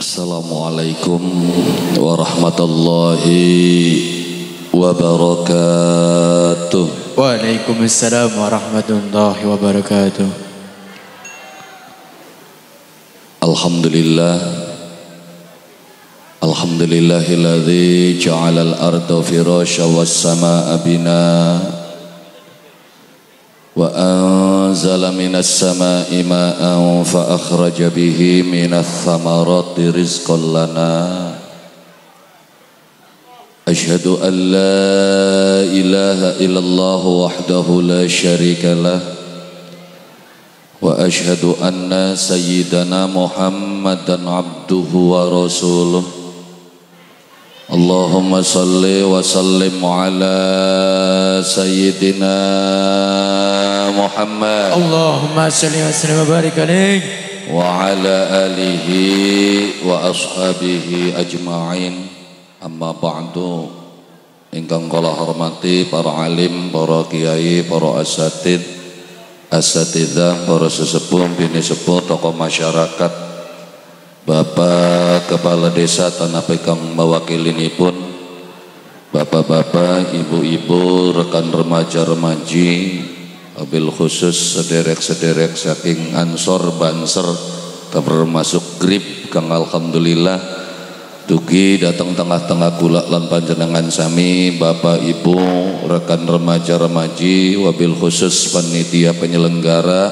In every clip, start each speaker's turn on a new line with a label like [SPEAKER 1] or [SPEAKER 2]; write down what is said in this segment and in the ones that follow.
[SPEAKER 1] Assalamualaikum warahmatullahi wabarakatuh.
[SPEAKER 2] Waalaikumsalam warahmatullahi wabarakatuh.
[SPEAKER 1] Alhamdulillah Alhamdulillahilladzi ja'ala al-arda firasya was-samaa'a binaa وأنزل من السماء ماء فأخرج به من الثمرات رزقا لنا. أشهد أن لا إله إلا الله وحده لا شريك له. وأشهد أن سيدنا محمدا عبده ورسوله. اللهم صل وسلم على سيدنا محمد
[SPEAKER 2] اللهم صل وسلم وبارك عليه
[SPEAKER 1] وعلى آله وأصحابه أجمعين أما بعد ingkang kala hormati para alim, para kiai, para asatid, asatidah, para sesepuh, bini sepuh, tokoh masyarakat, Bapak Kepala Desa Tanah Pekang mewakili ini pun Bapak-bapak, ibu-ibu, rekan remaja-remaji Mobil khusus sederek-sederek saking Ansor Banser termasuk grip Kang Alhamdulillah. Dugi datang tengah-tengah kulak lan panjenengan sami Bapak Ibu rekan remaja-remaji wabil khusus panitia penyelenggara.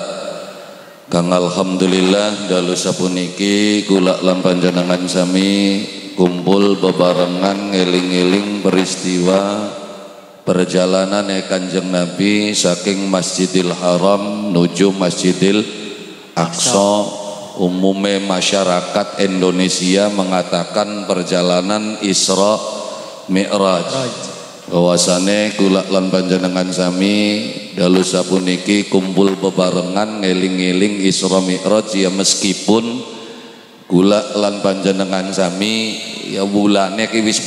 [SPEAKER 1] Kang Alhamdulillah dalu sapuniki kula lan panjenengan sami kumpul bebarengan ngeling-eling peristiwa perjalanan Kanjeng Nabi saking Masjidil Haram menuju Masjidil Aqsa. Umume masyarakat Indonesia mengatakan perjalanan Isra Mi'raj. Bahwasane kula lan panjenengan sami dalu sapuniki kumpul bebarengan ngeling-eling Isra Mi'raj. Ya meskipun kula lan panjenengan sami ya bulane ki wis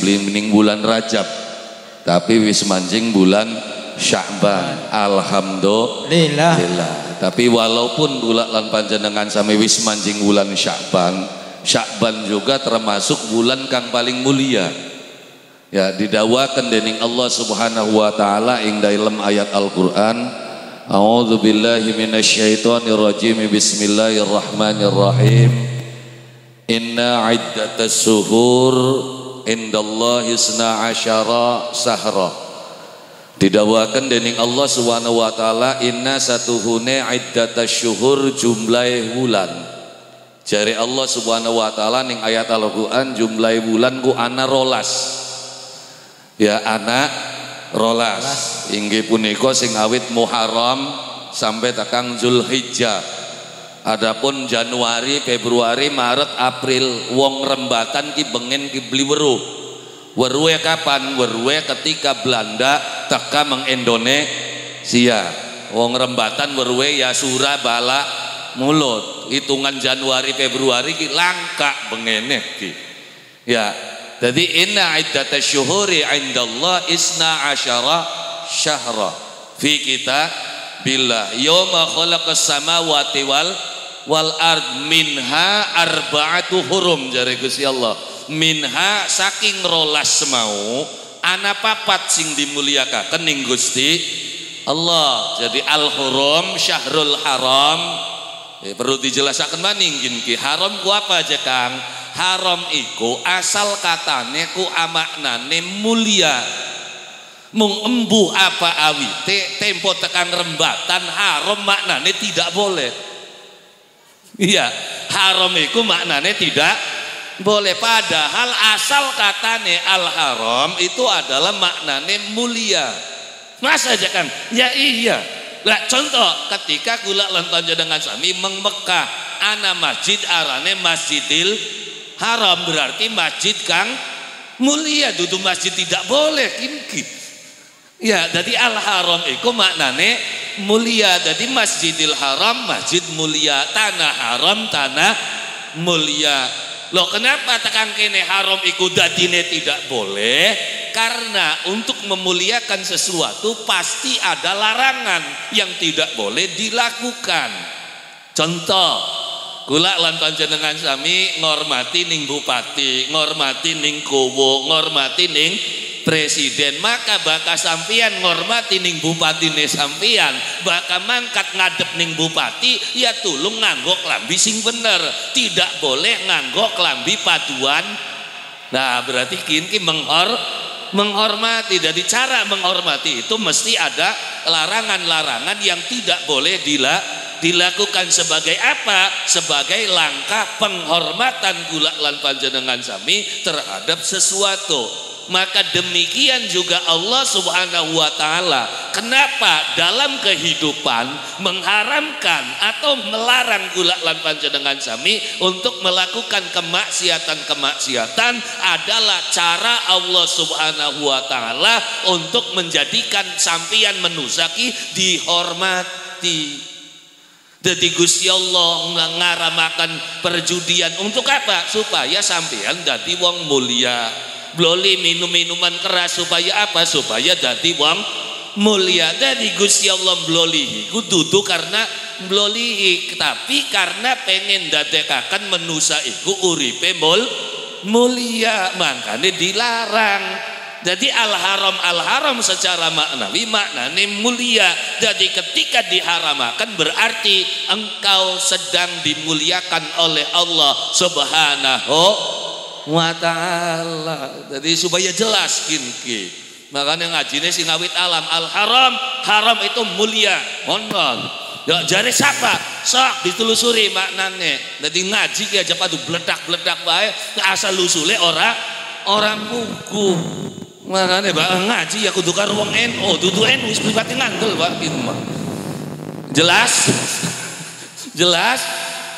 [SPEAKER 1] bulan Rajab tapi wis mancing bulan Sya'ban alhamdulillah. Tapi walaupun kula lan panjenengan sami wis mancing bulan Sya'ban Sya'ban juga termasuk bulan kang paling mulia. Ya didawakan dening Allah Subhanahu wa taala ing dalam ayat Al-Qur'an A'udzu billahi minasyaitonir rajim Bismillahirrahmanirrahim. Inna iddatas suhur indallahi isna asyara sahra. Didawakan dening Allah Subhanahu wa taala inna satuhune iddatas syuhur jumlah bulan Jari Allah Subhanahu wa taala ning ayat Al-Qur'an jumlah bulan ku ana rolas. Ya anak rolas. Inggih punika sing awit Muharram sampai takang Zulhijjah adapun Januari Februari Maret April wong rembatan ki bengen ki beli weruh. Weruhe kapan? Weruhe ketika Belanda teka meng Indonesia wong rembatan weruhe ya surah bala mulut. Hitungan Januari Februari ki langka bengene ki. Ya jadi inna iddata syuhuri indallah isna asyara syahra. Fi kita billah yawma khalaqas samawati wal wal ard minha arba'atu hurum. Jare Gusti Allah. Minha saking rolas mau ana papat sing dimuliakan kening Gusti Allah. Jadi al hurum syahrul haram. Eh, perlu dijelaskan maning ki. Haram ku apa aja Kang? Haram iku asal katane ku amaknane mulia. Mung embuh apa awite tempo tekan rembatan haram maknane tidak boleh iya haram iku maknane tidak boleh. Padahal asal katane al haram itu adalah maknane mulia. Masa aja kan ya iya. Lah contoh ketika gula lantan dengan sami meng Mekah ana masjid arane masjidil haram berarti masjid kang mulia. Duduk masjid tidak boleh kinki ya jadi al haram itu maknane mulia jadi masjidil haram masjid mulia tanah haram tanah mulia. Loh kenapa tekan kene haram iku dadine tidak boleh? Karena untuk memuliakan sesuatu pasti ada larangan yang tidak boleh dilakukan. Contoh
[SPEAKER 3] kula lan panjenengan sami ngormati ning bupati ngormati ning kowo ngormati ning presiden maka bakal sampian ngormati ning bupati nih sampian bakal mangkat ngadep ning bupati ya tulung nganggo klambi sing bener. Tidak boleh nganggo klambi paduan. Nah berarti kini menghor menghormati. Dari cara menghormati itu mesti ada larangan-larangan yang tidak boleh dila, dilakukan sebagai apa? Sebagai langkah penghormatan gula lan panjenengan sami terhadap sesuatu maka demikian juga Allah Subhanahu wa taala. Kenapa dalam kehidupan mengharamkan atau melarang gula lan panjenengan sami untuk melakukan kemaksiatan-kemaksiatan adalah cara Allah Subhanahu wa taala untuk menjadikan sampian menusaki dihormati. Jadi Gusti Allah ngaramakan perjudian untuk apa? Supaya sampean jadi wong mulia bloli minum-minuman keras supaya apa? Supaya dadi wong mulia. Dari Gusti Allah bloli dudu karena bloli tapi karena pengen dadekakan menusa iku uripe mul mulia. Makanya dilarang. Jadi al-haram al-haram secara maknawi maknanya mulia. Jadi ketika diharamakan berarti engkau sedang dimuliakan oleh Allah subhanahu wa ta'ala jadi supaya jelas kinki makanya ngajine sing ngawit alam al haram haram itu mulia. Mondol ya jari siapa sok ditelusuri maknane jadi ngaji ki aja padu bledak-bledak bae asal lusule ora orang buku makanya bah ngaji ya kudu karo wong NU dudu NU wis pribadi Pak jelas? Jelas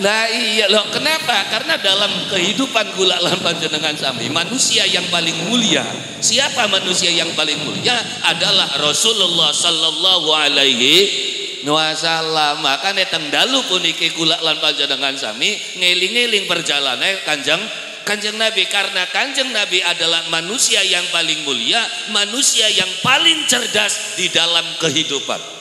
[SPEAKER 3] lah iya loh kenapa? Karena dalam kehidupan gula lampan jenengan sami manusia yang paling mulia. Siapa manusia yang paling mulia? Adalah Rasulullah sallallahu alaihi wasallam. Makanya tengdalu puniki gula lampan jenengan sami ngeling-ngeling perjalanan kanjeng Kanjeng Nabi karena Kanjeng Nabi adalah manusia yang paling mulia, manusia yang paling cerdas di dalam kehidupan.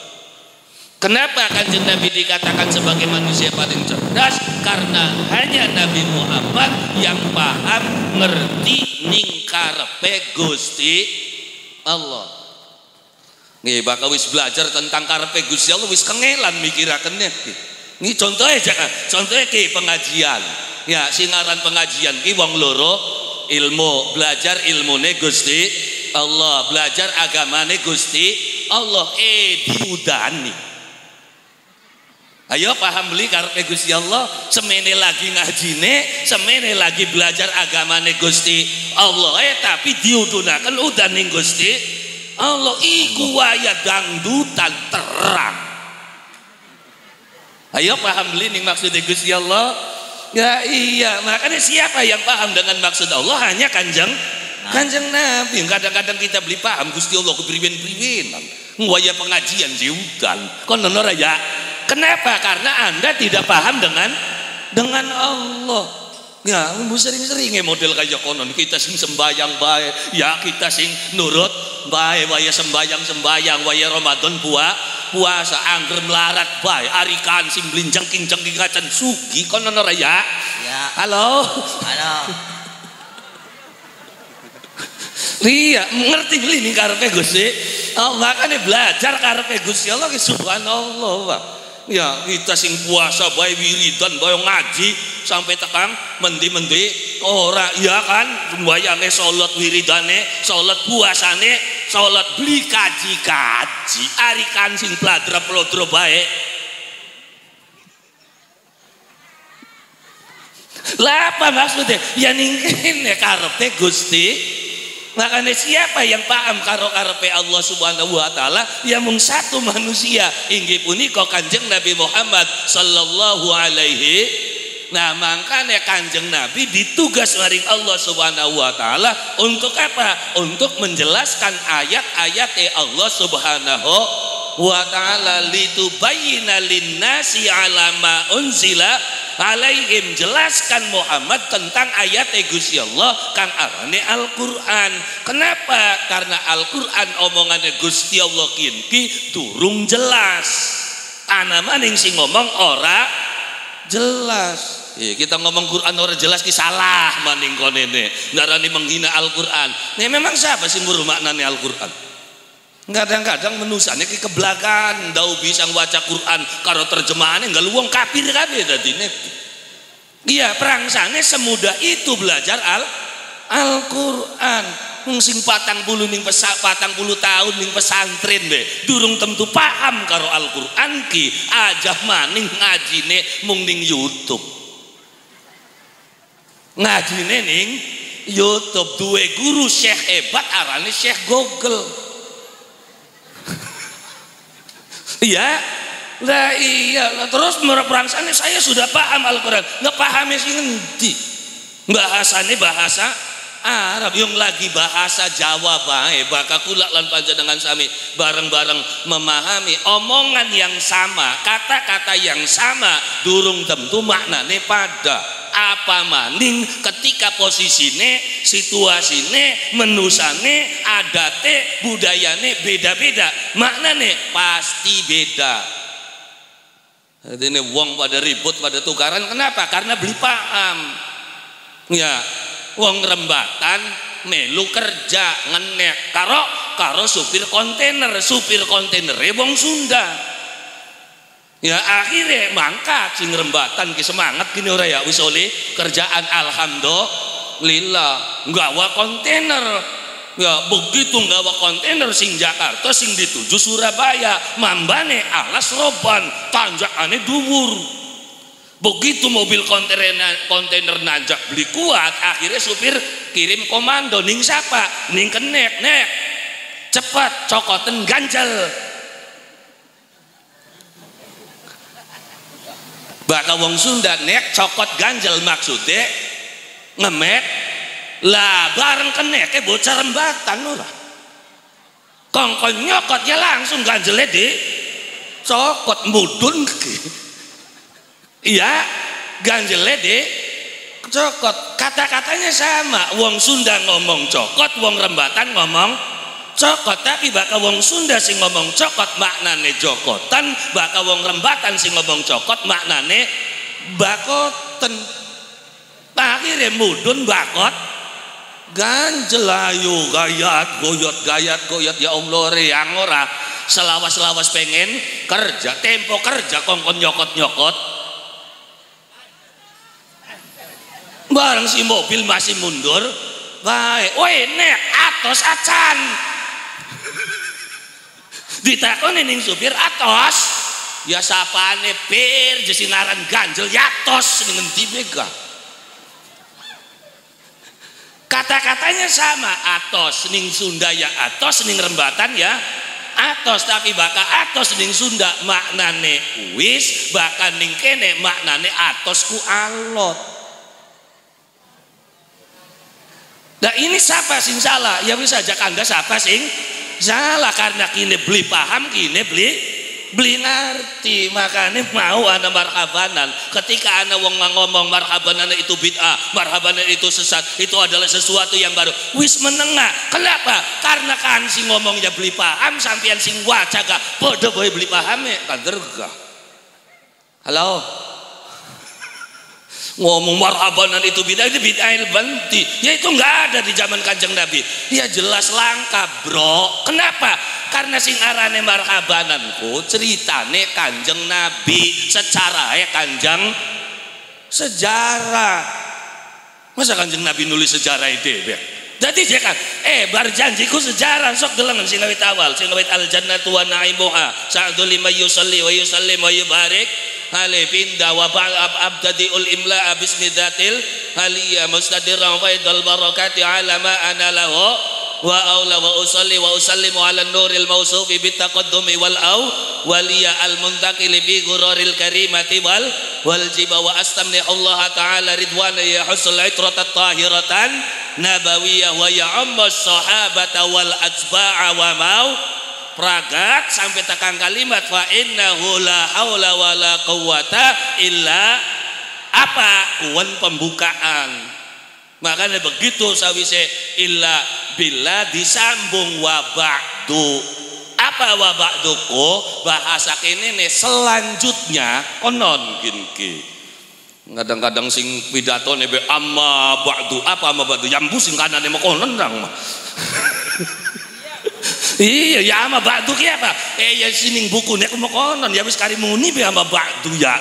[SPEAKER 3] Kenapa kanjeng Nabi dikatakan sebagai manusia paling cerdas? Karena hanya Nabi Muhammad yang paham, ngerti, ningkarpe Gusti Allah. Nih bakal wis belajar tentang karpe Gusti Allah wis kengelan mikirakennya. Ini contohnya jangan, contohnya ke pengajian. Ya, singaran pengajian ki wong loro ilmu, belajar ilmune Gusti Allah, belajar agamane Gusti Allah eh diudani Ayo paham beli karpe Gusti Allah, semene lagi ngajine, semene lagi belajar agama Gusti Allah. Eh tapi diudunakan udah nih Gusti Allah iku waya dangdutan terang. Ayo paham beli nih maksudnya Gusti Allah. Ya iya, makanya siapa yang paham dengan maksud Allah hanya kanjeng kanjeng Nabi. Kadang-kadang kita beli paham Gusti Allah kepriwen-priwen. Ngwaya pengajian jiudan. Kon nonora ya Kenapa? Karena Anda tidak paham dengan dengan Allah. Ya, bu sering-sering model kayak konon kita sing sembayang baik, ya kita sing nurut baik, waya sembayang sembayang, waya Ramadan puah puasa angger melarat baik, arikan sing belinjang kincang kacan sugi konon ora ya? Ya. Halo. Halo. Iya, ngerti beli nih karpe Gusti. Oh, makanya belajar karpe Gusti Allah subhanallah, Pak ya kita sing puasa bae wiridan bae ngaji sampai tekang mendi-mendi. Ora iya kan? Sembayange salat wiridane salat puasane salat beli kaji-kaji. Arikan sing pladra-plodro bae. Lah apa maksudnya? Ya ningkene karepe Gusti Makanya siapa yang paham karo karepe Allah Subhanahu wa taala ya mung satu manusia inggih punika Kanjeng Nabi Muhammad sallallahu alaihi Nah makanya kanjeng Nabi ditugas maring Allah subhanahu wa ta'ala Untuk apa? Untuk menjelaskan ayat-ayat Allah subhanahu wa ta'ala Litubayina linnasi alama unzila alaihim jelaskan Muhammad tentang ayat Gusti Allah kang arane Al-Qur'an. Kenapa? Karena Al-Qur'an omongannya Gusti Allah kinki durung jelas. Ana maning sing ngomong ora jelas. Iya, kita ngomong Quran orang jelas ki salah maning konene. Darani menghina Al-Quran. Nih memang siapa sih guru maknanya Al-Quran? Kadang-kadang menusane ki kebelakan, dau bisa waca Quran. Karo terjemahannya nggak luang. Kafir kabeh dadine. Iya, sana semudah itu belajar Al Al-Quran. Wong sing patang puluh ning pesak patang puluh tahun ning pesantren be. Durung tentu paham karo Al-Qur'an ki. Aja maning ngajine mung ning YouTube. Ngajine ning YouTube. Duwe guru syekh hebat arane syekh Google iya lah iya. Terus merangsane saya sudah paham Al-Quran. Nggak paham sih ngendi. Bahasanya bahasa Arab. Yang lagi bahasa Jawa bae. Bakal kulak lan dengan sami. Bareng-bareng memahami omongan yang sama kata-kata yang sama durung tentu maknane pada apa maning ketika posisine situasine menusane adate budayane beda-beda. Maknane pasti beda. Ini wong pada ribut pada tukaran kenapa? Karena beli paham. Ya wong rembatan melu kerja ngenek karo karo supir kontainer. Supir kontainer wong Sunda ya akhirnya mangkat sing rembatan ki semangat gini ora ya wis kerjaan alhamdulillah. Nggawa kontainer. Ya begitu nggawa kontainer sing Jakarta sing dituju Surabaya mambane alas roban tanjakane dhuwur. Begitu mobil kontainer kontainer najak beli kuat akhirnya supir kirim komando ning siapa ning kenek nek. Cepat cokoten ganjel bakal wong Sunda nek cokot ganjel maksudnya ngemek lah bareng kenek ke bocah rembatan ora kongkong nyokotnya langsung ganjelnya di cokot mudun iya ganjele de cokot. Kata-katanya sama wong Sunda ngomong cokot wong rembatan ngomong cokot tapi bakal wong Sunda sing ngomong cokot maknane jokotan. Bakal wong rembatan sing ngomong cokot maknane bakoten. Akhirnya mudun bakot. Ganjel ayu gayat goyot gayat goyot. Ya Allah yang ora. Selawas-selawas pengen kerja tempo kerja kongkon nyokot-nyokot bareng si mobil masih mundur. Baik woi nek atos acan ditakoni ning supir atos. Ya sapane pir jesinaran ganjel ya atos ning endi bega kata-katanya sama atos ning Sunda ya atos ning rembatan ya atos. Tapi bakal atos ning Sunda maknane wis bakal ning kene maknane atosku alot. Nah ini siapa sing salah? Ya bisa aja anda siapa sing salah karena kini beli paham kini beli beli ngerti. Makanya mau anda marhabanan. Ketika anda wong ngomong marhabanan itu bid'ah marhabanan itu sesat itu adalah sesuatu yang baru. Wis menengah. Kenapa? Karena kan si ngomongnya beli paham sampian sing waca gak bodoh boleh beli paham ya. Kan halo ngomong marhabanan itu bid'ah itu bid'ah banti. Ya itu nggak ada di zaman kanjeng nabi. Ya jelas langka bro. Kenapa? Karena sing arane marhabananku ceritane kanjeng nabi secara ya kanjeng sejarah. Masa kanjeng nabi nulis sejarah itu ya jadi dia kan eh bar janjiku sejarah. Sok delengan sing awal sing awit al jannatu wa naimuha sa'dul lima yusalli wa yusallim wa yubarik hale pinda wa ul imla bismi dzatil haliya mustadirran faidal barakati ala ma ana lahu wa aula wa usalli wa usallimu ala nuril mausufi bitaqaddumi wal au waliya al muntakili bi ghuraril karimati wal wal jiba wa astamni Allah taala ridwana ya husul itrata tahiratan nabawiyah wa ya amma sahabata wal atba'a wa mau pragat sampai tekan kalimat fa innahu la haula wala quwata illa apa? Kuan pembukaan. Makanya begitu sawise illa bila disambung wa ba'du. Apa wa ba'duku bahasa kini nih selanjutnya konon gini kadang-kadang sing pidato be amma ba'du apa amma ba'du? Yambu sing kanane mau nendang mah iya ya amma ba'du apa? Eh ya sining buku nek konon ya wis kari muni be amma ba'du ya.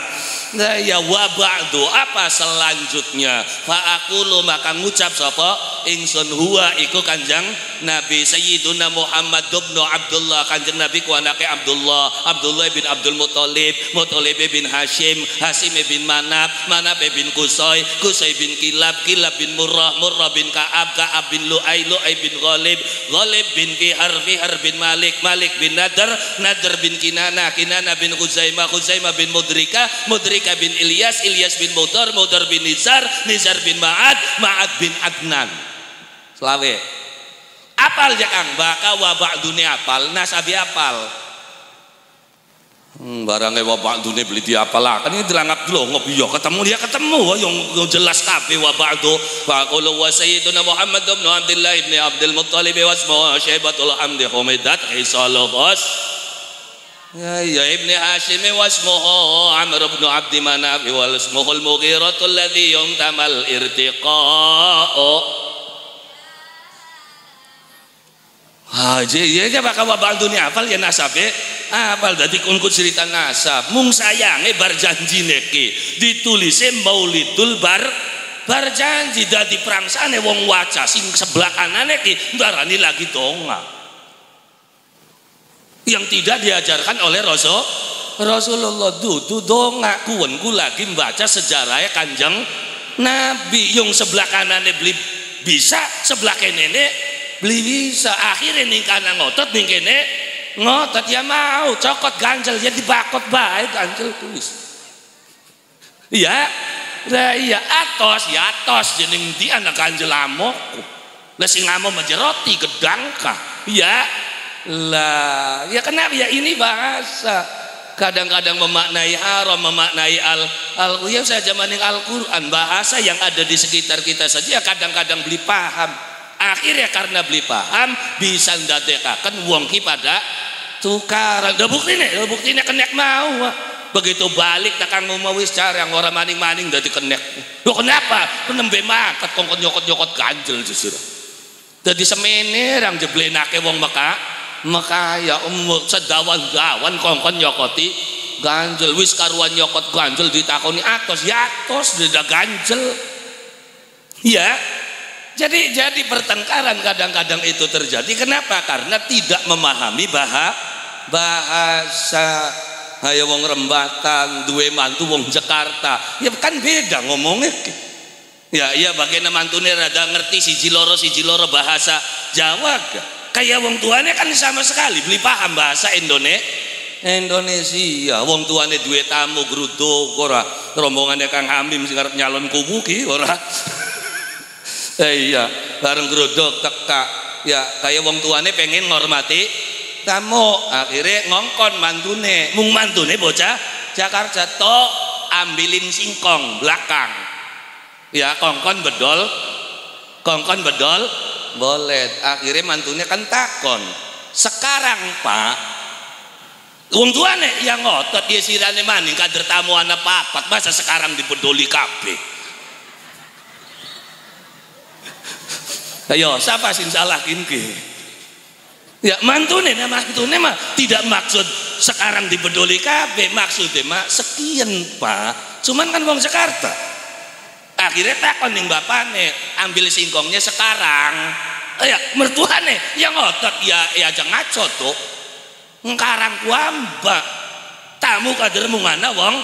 [SPEAKER 3] Nah ya wa ba'du apa selanjutnya? Fa aku maka ngucap sapa? Ingsun huwa iku kanjang Nabi Sayyiduna Muhammad bin Abdullah. Kanjeng Nabi ku anake Abdullah. Abdullah bin Abdul Muthalib Muthalib bin Hashim Hashim bin Manab Manab bin Kusai Kusai bin Kilab Kilab bin Murrah Murrah bin Ka'ab Ka'ab bin Lu'ay Lu'ay bin Ghalib Ghalib bin Fihar Fihar bin Malik Malik bin Nadar Nadar bin Kinana Kinana bin Khuzaimah Khuzaimah bin Mudrika Mudrika bin Ilyas, Ilyas bin Mudar, Mudar bin Nizar, Nizar bin Ma'ad, Ma'ad bin Adnan. Selawe. Apal ya Kang, baka wabak dunia apal, nasabi apal. Hmm, barangnya wabak dunia beli dia apalah. Kan ini dilangap dulu ngopi yo ketemu dia ketemu yang, yang jelas kafe wabak itu. Faqulu wa sayyiduna Muhammad bin Abdullah ibn Abdul Muttalib wa ismuhu Syaibatul Hamdi Humidat Hisalul Ghas Ya ya Ibni Hashim wasmuhu Amr bin Abdi Manaf wal ismuhu al-Mughirah alladhi yumtamal irtiqa'u. Haji ya ya bakal bantu nih apal ya nasabe apal dadi kunku cerita nasab. Mung sayange bar janji neki ditulise maulidul bar bar janji. Dadi prangsane wong waca sing sebelah kanane ki ndarani lagi dongak yang tidak diajarkan oleh Rasul Rasulullah. Dudu donga kuwenku lagi membaca sejarahnya kanjeng Nabi. Yang sebelah kanan beli bisa sebelah kenene beli bisa. Akhirnya nih kanan ngotot nih kene ngotot ya mau. Cokot ganjel ya dibakot baik ganjel tulis. Iya lah iya atos ya atos. Jeneng di anak ganjel amok lah sing amo menjeroti gedangkah iya. Lah ya kenapa ya ini bahasa? Kadang-kadang memaknai haram memaknai al al ya saya zamanin Al Quran bahasa yang ada di sekitar kita saja kadang-kadang beli paham akhirnya karena beli paham bisa ndadekakan wong ki pada tukaran udah bukti nih udah bukti nih kenek mau begitu balik takkan mau wis yang orang maning-maning dari kenek. Lo kenapa? Penembe makat kongkot nyokot-nyokot ganjel justru. Jadi semene yang jeblenake wong Mekah. Makaya umur sedawan-dawan kongkon nyokoti ganjel. Wis karuan nyokot ganjel ditakoni atos ya atos ganjel. Ya jadi jadi pertengkaran kadang-kadang itu terjadi. Kenapa? Karena tidak memahami bahasa bahasa. Ayo wong rembatan duwe mantu wong Jakarta. Ya kan beda ngomongnya. Ya iya bagaimana mantune rada ngerti si jiloro si jiloro bahasa Jawa kayak wong tuanya kan sama sekali beli paham bahasa Indonesia Indonesia. Wong tuane duwe tamu gruduk ora. Rombongannya Kang Hamim sing arep nyalon kubu ki ora eh, iya. Bareng gruduk teka ya kayak wong tuane pengen ngormati tamu. Akhirnya ngongkon mantune. Mung mantune bocah Jakarta to ambilin singkong belakang. Ya kongkon bedol. Kongkon bedol boleh akhirnya mantunya kan takon. Sekarang pak Wong tuane yang ngotot dia sirane maning kader tamu anak papat. Masa sekarang dipeduli kabeh. Ayo, siapa sing salah kinki? Ya mantune nah mantune mah tidak maksud sekarang dipeduli kabeh, maksudnya mah sekian Pak. Cuman kan wong Jakarta. Akhirnya takon ning bapakne ambil singkongnya sekarang. Eh, ya mertuane yang ngotot ya ya aja ngaco tuh ngkarang kuamba tamu kader mungana wong?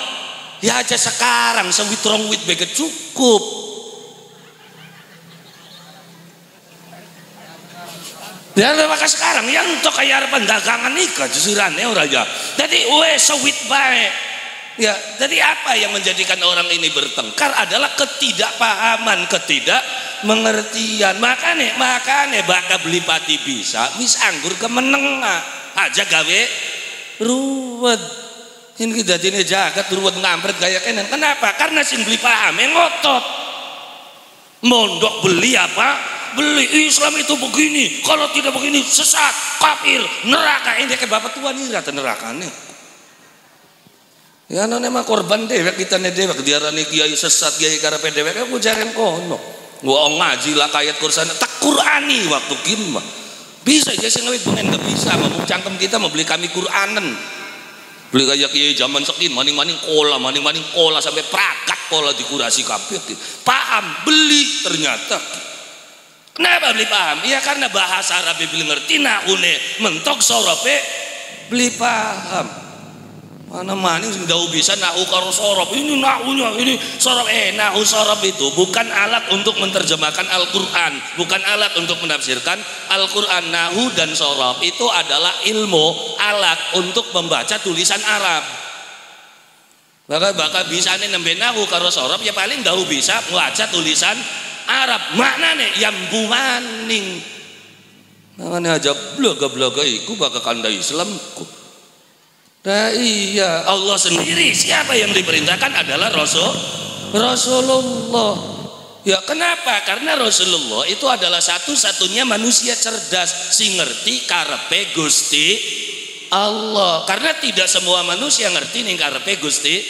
[SPEAKER 3] Ya aja sekarang sewit rong wit cukup Ya maka sekarang yang untuk kayak pendagangan nikah jusurannya orang ya. Jadi wes sewit baik Ya, jadi apa yang menjadikan orang ini bertengkar adalah ketidakpahaman, ketidakmengertian. Makanya, makanya bakal beli pati bisa, wis anggur kemenengah aja gawe ruwet. Ini kita ini jagat ruwet ngampret gaya kenen. Kenapa? Karena sing beli paham ngotot. Mondok beli apa? Beli Islam itu begini. Kalau tidak begini sesat, kafir, neraka. Ini kayak bapak tua nih rata nerakanya Ya ana mah korban dewek kita ne dewek diarani kiai sesat kiai karepe dewek aku jaren kono. Gua ngaji lah kayat Quran tak Qurani waktu mah. Bisa aja sing ngawit bunen enggak bisa mau cangkem kita mau beli kami Quranen. Beli kayak kiai zaman sekin maning-maning kola, maning-maning kola sampai prakat kola dikurasi kabeh. Paham beli ternyata. Kenapa beli paham? Ya karena bahasa Arab beli ngerti une mentok sorope beli paham. Mana maning sing dahu bisa nahu karo sorop ini nahunya ini sorop eh nahu sorop itu bukan alat untuk menerjemahkan Al-Quran. Bukan alat untuk menafsirkan Al-Quran. Nahu dan sorop itu adalah ilmu alat untuk membaca tulisan Arab. Maka bakal bisa nih nembe nahu karo sorop ya paling dahu bisa membaca tulisan Arab maknanya yang bumaning makanya aja blaga-blaga iku bakal kandai Islamku Nah iya Allah sendiri siapa yang diperintahkan adalah Rasul Rasulullah Ya kenapa? Karena Rasulullah itu adalah satu-satunya manusia cerdas si ngerti karepe Gusti Allah. Karena tidak semua manusia ngerti nih karepe Gusti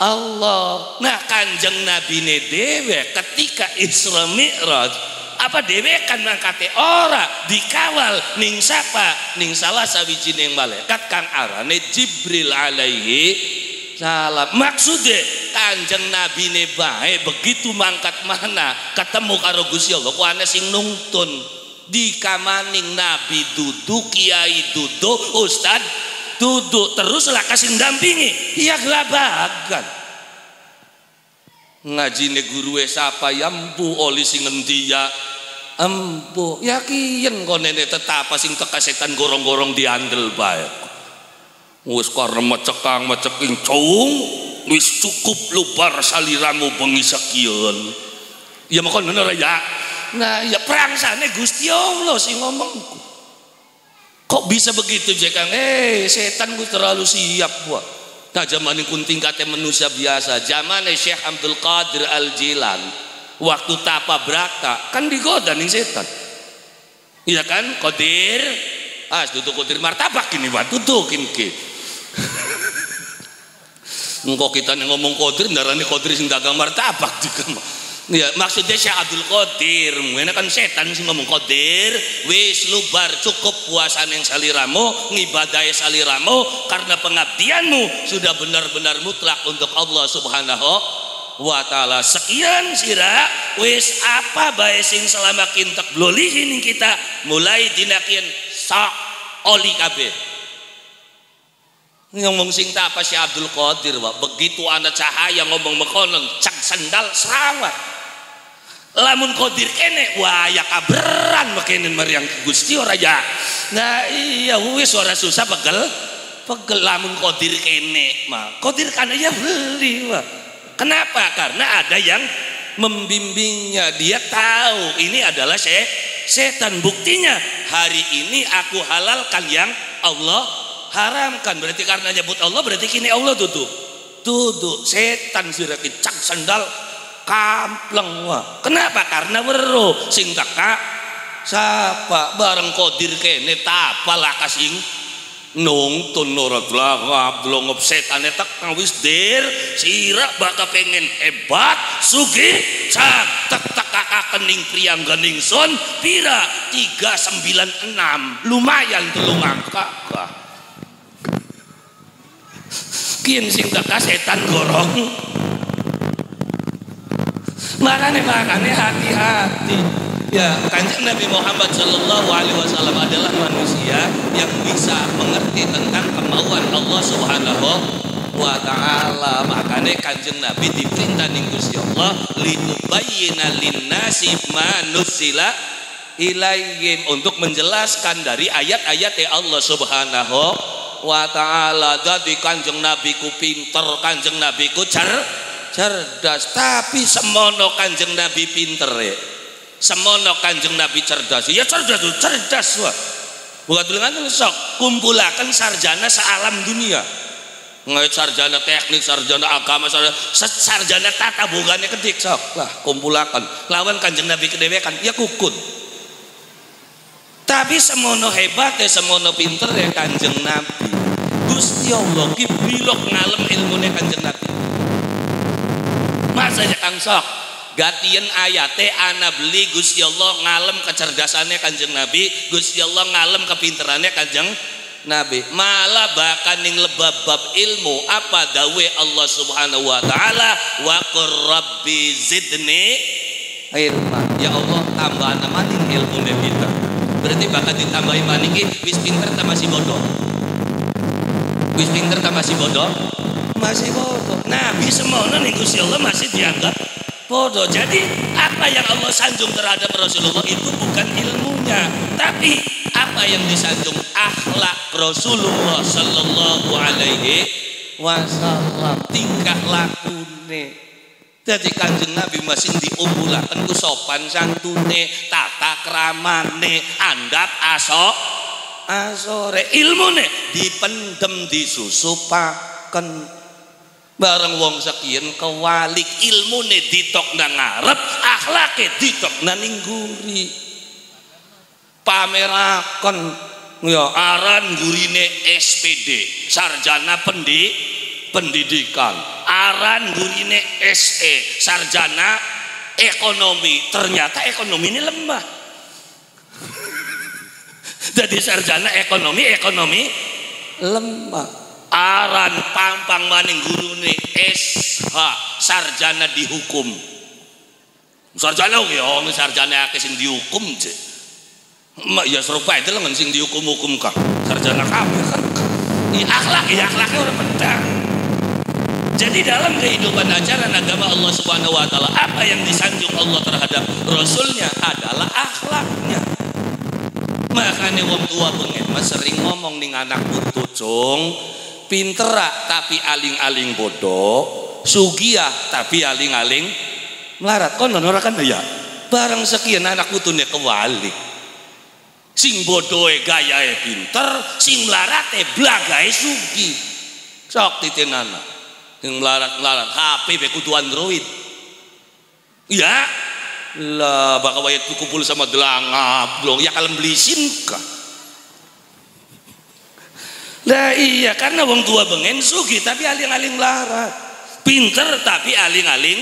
[SPEAKER 3] Allah. Nah, Kanjeng Nabi ne dewe ketika Isra Mi'raj apa dewe kan mangkate ora dikawal ning sapa? Ning salah sawijining malaikat kang arane Jibril alaihi salam. Maksudnya kanjeng nabi ne bae begitu mangkat mana ketemu karo Gusti Allah ku sing nungtun. Di kamaning nabi duduk kiai duduk ustad duduk teruslah kasih dampingi iya gelabagan. Ngaji ne guru sapa yambu oli sing ngendia empu yakin kau nenek tetap sing teka setan gorong-gorong diandel baik wis karena mecekang meceking cung wis cukup lubar saliramu bengi sekian. Ya makon bener ya. Nah ya perang sana Gusti Allah sih ngomong kok bisa begitu jekang eh setan gue terlalu siap buat nah zaman ini kunting kata manusia biasa. Zaman Syekh Abdul Qadir Al Jilan waktu tapa brata kan digoda nih setan. Iya kan? Kodir ah duduk kodir martabak ini buat tutukin ki. Engkau kita ngomong kodir darani kodir sing dagang martabak juga Ya, maksudnya Syekh Abdul Qadir, mungkin kan setan sih ngomong Qadir, wis lubar cukup puasan yang saliramu, ngibadai saliramu karena pengabdianmu sudah benar-benar mutlak untuk Allah Subhanahu wa taala. Sekian sira wis apa bae sing selama kintek blolihin kita? Mulai dinakin sak oli kabeh. Ngomong sing tak apa si Abdul Qadir wa begitu ada cahaya ngomong mekonon cak sandal serawat lamun Qadir kene wah ya kabreran makenen meriang Gusti ora ya nah iya wis ora susah pegel pegel lamun Qadir kene mah Qadir kan ya beli wah Kenapa? Karena ada yang membimbingnya. Dia tahu ini adalah setan. Buktinya hari ini aku halalkan yang Allah haramkan. Berarti karena nyebut Allah berarti kini Allah duduk. Duduk setan sira cak sandal kampleng wah. Kenapa? Karena weruh. Sing teka sapa bareng kodir kene tapalah kasing nungtun norat lahap delongop setan tak ngawis der sira baka pengen hebat sugi cak tak tak kening priang ganing son pira? 396 lumayan telung angka kian sing tak setan gorong makanya makanya hati-hati Ya, kanjeng Nabi Muhammad Shallallahu Alaihi Wasallam adalah manusia yang bisa mengerti tentang kemauan Allah Subhanahu wa taala. Makanya kanjeng Nabi diperintah ning Gusti Allah litubayyana linnasi manusila ilaihim untuk menjelaskan dari ayat-ayat ya Allah Subhanahu wa taala. Jadi kanjeng Nabi ku pinter, kanjeng Nabi ku cer cerdas, tapi semono kanjeng Nabi pinter ya. Semono kanjeng Nabi cerdas. Ya cerdas tuh cerdas wah. Bukan tulengan sok kumpulakan sarjana sealam dunia. Ngait sarjana teknik sarjana agama sarjana, sarjana tata bukannya kedik sok. Lah kumpulakan lawan kanjeng Nabi kedewekan ya kukun tapi semono hebat ya semono pinter ya kanjeng Nabi. Gusti Allah ki bilok ngalem ilmune Kanjeng Nabi. Masa ya Kang Sok Gatien ayate ana beli Gusti Allah ngalem kecerdasannya Kanjeng Nabi, Gusti Allah ngalem kepinterannya Kanjeng Nabi. Malah bahkan ning lebab bab ilmu apa dawe Allah Subhanahu wa taala? Wa rabbi zidni ilma. Ya Allah tambah nama ning ilmu kita berarti bakal ditambahi maniki wis pinter tak masih bodoh. Wis pinter tak masih bodoh masih bodoh. Nabi semono ning Gusti Allah masih dianggap bodoh. Jadi apa yang Allah sanjung terhadap Rasulullah itu bukan ilmunya tapi apa yang disanjung akhlak Rasulullah sallallahu alaihi wasallam tingkah lakune. Jadi kanjeng Nabi masih diumbulakan ku sopan santune tata kramane andap aso asore. Ilmune dipendem disusupaken bareng wong sekian kewalik ilmune ditok nang ngarep akhlake ditok nang ningguri pameraken ya aran gurine SPD sarjana pendi pendidikan. Aran gurine SE sarjana ekonomi. Ternyata ekonomi ini lemah jadi sarjana ekonomi ekonomi lemah aran pampang maning gurune SH sarjana dihukum sarjana ya sarjana akeh sing dihukum cek Mak ya serupa itu lah sing dihukum-hukum kak sarjana kafir kan. Ya akhlak, ya akhlaknya orang pedang. Jadi dalam kehidupan ajaran agama Allah Subhanahu wa taala apa yang disanjung Allah terhadap rasulnya adalah akhlaknya. Makanya wong tua pengen sering ngomong nih anak putu cung pinter tapi aling-aling bodoh, sugia tapi aling-aling melarat. Konon orang kan? Ya barang sekian anak putune kewalik. Sing bodohe gayahe pinter sing mlarate blagahe sugi. Sok titenana. Sing melarat-melarat HP be kudu Android. Ya lah bakal wayat kumpul sama delangap dong ya kalian beli SIM kah lah iya karena wong tua bengen sugi tapi aling-aling melarat pinter tapi aling-aling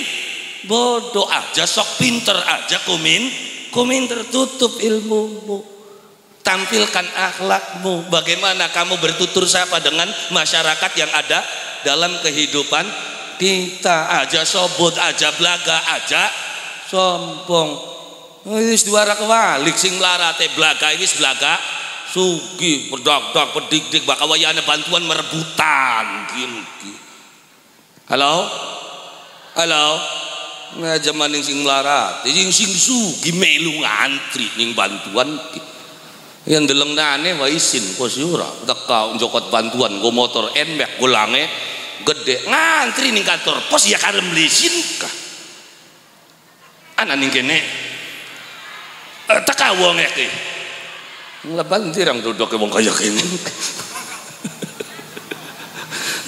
[SPEAKER 3] bodoh aja sok pinter aja kumin kumin tertutup ilmumu. Tampilkan akhlakmu. Bagaimana kamu bertutur sapa dengan masyarakat yang ada dalam kehidupan kita? Aja sobut aja belaga aja sombong. Wis duara kewalik sing larate belaga wis belaga sugi pedak-dak pedik-dik bakal wayane bantuan merebutan. Gini halo? Halo? Nah zaman sing larat sing sing sugi melu ngantri ning bantuan yang deleng nane wa isin posyura teka jokot bantuan go motor enbek gulange gede. Ngantri ning kantor pos ya kalem lisin kah? Ana ning kene. Uh, teka wong iki ngleban tirang duduk wong kaya kene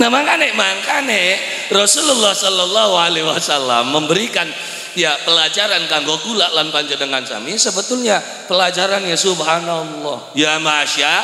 [SPEAKER 3] Nah makanya makanya Rasulullah Sallallahu Alaihi Wasallam memberikan ya pelajaran kanggo gula lan panjenengan sami sebetulnya pelajarannya subhanallah. Ya masya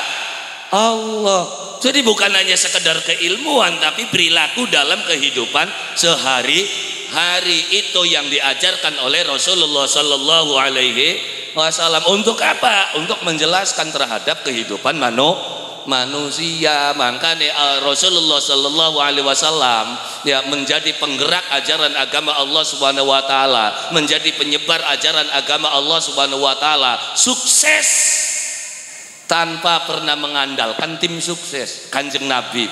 [SPEAKER 3] Allah. Jadi bukan hanya sekedar keilmuan tapi perilaku dalam kehidupan sehari-hari itu yang diajarkan oleh Rasulullah Sallallahu Alaihi Wasallam untuk apa? Untuk menjelaskan terhadap kehidupan manusia manusia. Makanya Rasulullah Shallallahu Alaihi Wasallam ya menjadi penggerak ajaran agama Allah Subhanahu Wa Taala menjadi penyebar ajaran agama Allah Subhanahu Wa Taala sukses. Tanpa pernah mengandalkan tim sukses kanjeng Nabi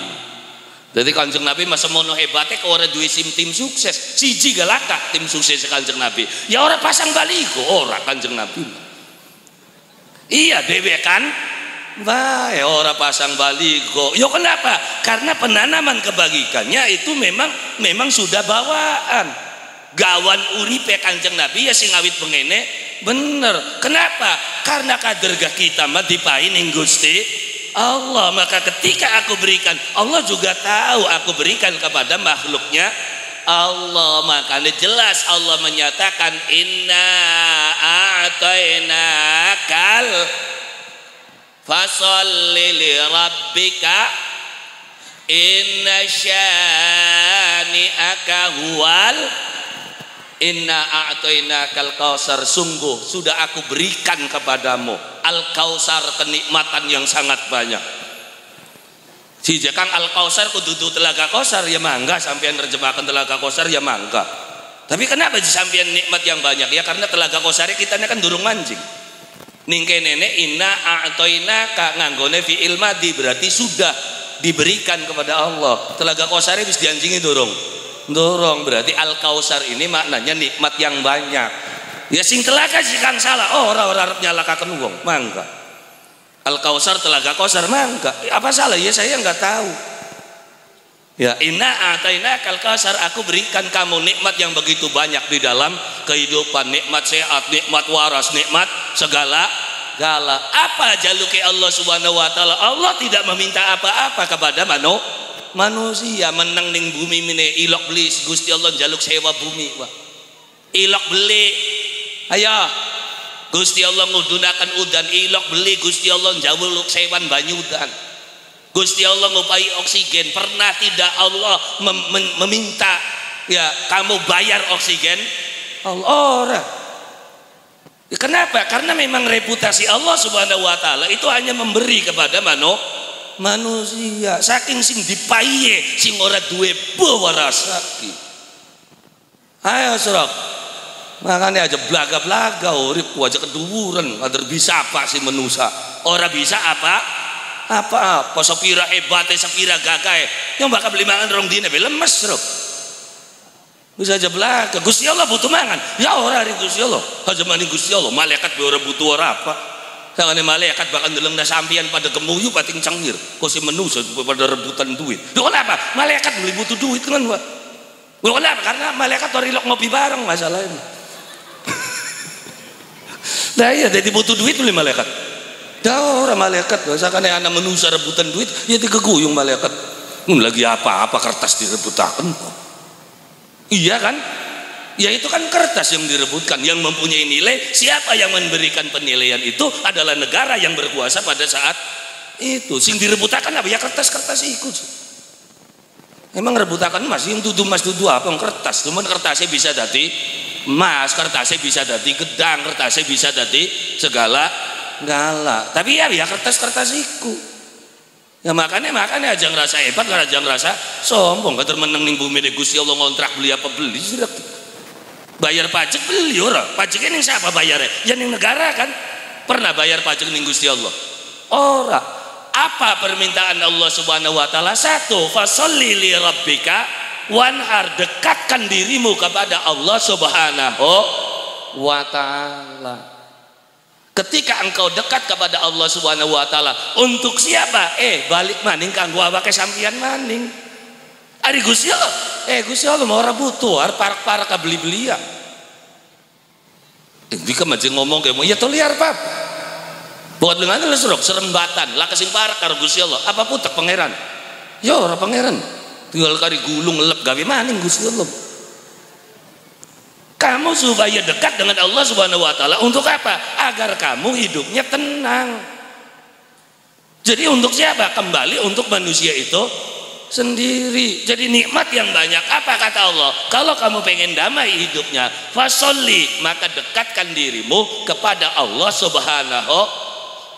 [SPEAKER 3] jadi kanjeng Nabi masa mono hebatnya ke orang dua sim tim sukses siji galaka tim sukses kanjeng Nabi ya orang pasang baliku orang kanjeng Nabi iya dewe kan Baik, orang pasang baligo. Yo kenapa? Karena penanaman kebagikannya itu memang memang sudah bawaan. Gawan uripe kanjeng Nabi ya sing awit pengene bener. Kenapa? Karena kaderga kita mah dipain Gusti Allah. Maka ketika aku berikan, Allah juga tahu aku berikan kepada makhluknya Allah makanya jelas Allah menyatakan inna a'tayna kal fasalli li rabbika inna syani'aka huwal inna a'tainakal kausar sungguh sudah aku berikan kepadamu al kausar kenikmatan yang sangat banyak. Si kang al kausar kudu telaga kausar ya mangga. Sampean terjemahkan telaga kausar ya mangga. Tapi kenapa sampean nikmat yang banyak? Ya karena telaga kausar kita kan durung mancing. Ningke nenek inna a'tainaka nganggone fi ilmadi berarti sudah diberikan kepada Allah. Telaga kausar bisa dianjingi durung dorong berarti al kausar ini maknanya nikmat yang banyak. Ya sing telaga sih kan salah. Oh orang orang nyalakakan wong. Mangga. Al kausar telaga kausar mangga. Apa salah? Ya saya nggak tahu. Ya inna ataina kal kausar aku berikan kamu nikmat yang begitu banyak di dalam kehidupan. Nikmat sehat nikmat waras nikmat segala gala apa jaluke Allah subhanahu wa ta'ala? Allah tidak meminta apa-apa kepada manusia manusia menang ning bumi mine ilok beli Gusti Allah jaluk sewa bumi wah. Ilok beli. Ayo. Gusti Allah ngudunakan udan ilok beli. Gusti Allah jawuluk sewan banyudan Gusti Allah ngupai oksigen. Pernah tidak Allah mem mem meminta ya kamu bayar oksigen? Allah orang ya, kenapa? Karena memang reputasi Allah subhanahu wa ta'ala itu hanya memberi kepada manusia manusia. Saking sing dipaye sing ora duwe bawarasaki ayo serok makanya aja belaga-belaga urip aja keduwuran kader bisa apa sih menusa ora bisa apa? Apa apa sepira hebate sepira gagae. Yang bakal beli mangan rong dina lemes serok bisa aja belaga Gusti Allah butuh mangan. Ya ora hari Gusti Allah. Aja maning Gusti Allah. Malaikat be ora butuh ora apa Sangane malaikat bakal ndeleng sampean pada gemuyu pating cangir. Kok si manusia pada rebutan duit. Lho kenapa? Malaikat beli butuh duit kan, Pak. Lho kenapa? Karena malaikat lok ngopi bareng masalahnya. nah iya jadi butuh duit beli malaikat. Dah orang malaikat, sakane anak manusia rebutan duit, ya digeguyung malaikat. Lagi apa-apa kertas direbutakan. Iya kan? Ya itu kan kertas yang direbutkan. Yang mempunyai nilai siapa yang memberikan penilaian itu adalah negara yang berkuasa pada saat itu. Sing direbutakan apa? Ya kertas-kertas ikut. Emang rebutakan emas? Yang tuduh emas tuduh apa? Kertas. Cuman kertasnya bisa dati emas kertasnya bisa dati gedang kertasnya bisa dati segala gala tapi ya ya kertas-kertas ikut. Ya makanya makanya aja ngerasa hebat, aja ngerasa sombong. Kata meneng bumi Gusti Allah ngontrak beli apa beli bayar pajak beli ora pajak ini siapa bayarnya? Ya ning negara kan? Pernah bayar pajak ning Gusti Allah? Ora. Apa permintaan Allah Subhanahu wa taala? Satu fasolli li rabbika wanhar. Dekatkan dirimu kepada Allah Subhanahu wa taala. Ketika engkau dekat kepada Allah Subhanahu wa taala untuk siapa? Eh balik maning kanggo awake sampeyan maning Ari Gusti Allah. Eh Gusti Allah mau ora butuh, arep parak-parak beli-beli ya. Eh, Dika maje ngomong kayak mau, ya to liar pap. Buat dengan itu serok serembatan, lah kasing parak karo Gusti Allah. Apa putek pangeran? Ya ora pangeran. Tinggal kari gulung lep gawe maning Gusti Allah. Kamu supaya dekat dengan Allah Subhanahu wa taala untuk apa? Agar kamu hidupnya tenang. Jadi untuk siapa? Kembali untuk manusia itu sendiri. Jadi nikmat yang banyak. Apa kata Allah? Kalau kamu pengen damai hidupnya fasolli maka dekatkan dirimu kepada Allah subhanahu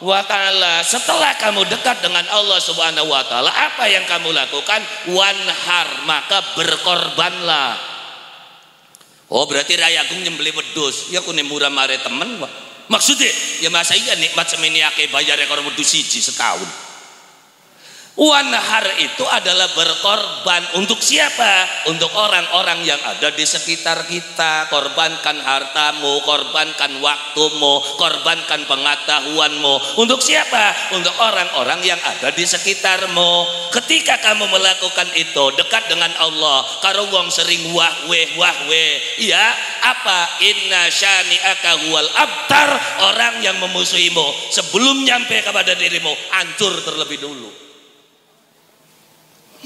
[SPEAKER 3] wa ta'ala. Setelah kamu dekat dengan Allah subhanahu wa ta'ala apa yang kamu lakukan? Wanhar maka berkorbanlah. Oh berarti rayagung nyembeli wedus ya aku murah mare temen maksudnya ya masa iya nikmat semini ake bayar ya kalau wedus siji setahun Wanhar itu adalah berkorban untuk siapa? Untuk orang-orang yang ada di sekitar kita. Korbankan hartamu, korbankan waktumu, korbankan pengetahuanmu. Untuk siapa? Untuk orang-orang yang ada di sekitarmu. Ketika kamu melakukan itu dekat dengan Allah, karo wong sering wahwe wahwe, ya apa? Inna syani'aka huwal abtar orang yang memusuhimu sebelum nyampe kepada dirimu hancur terlebih dulu.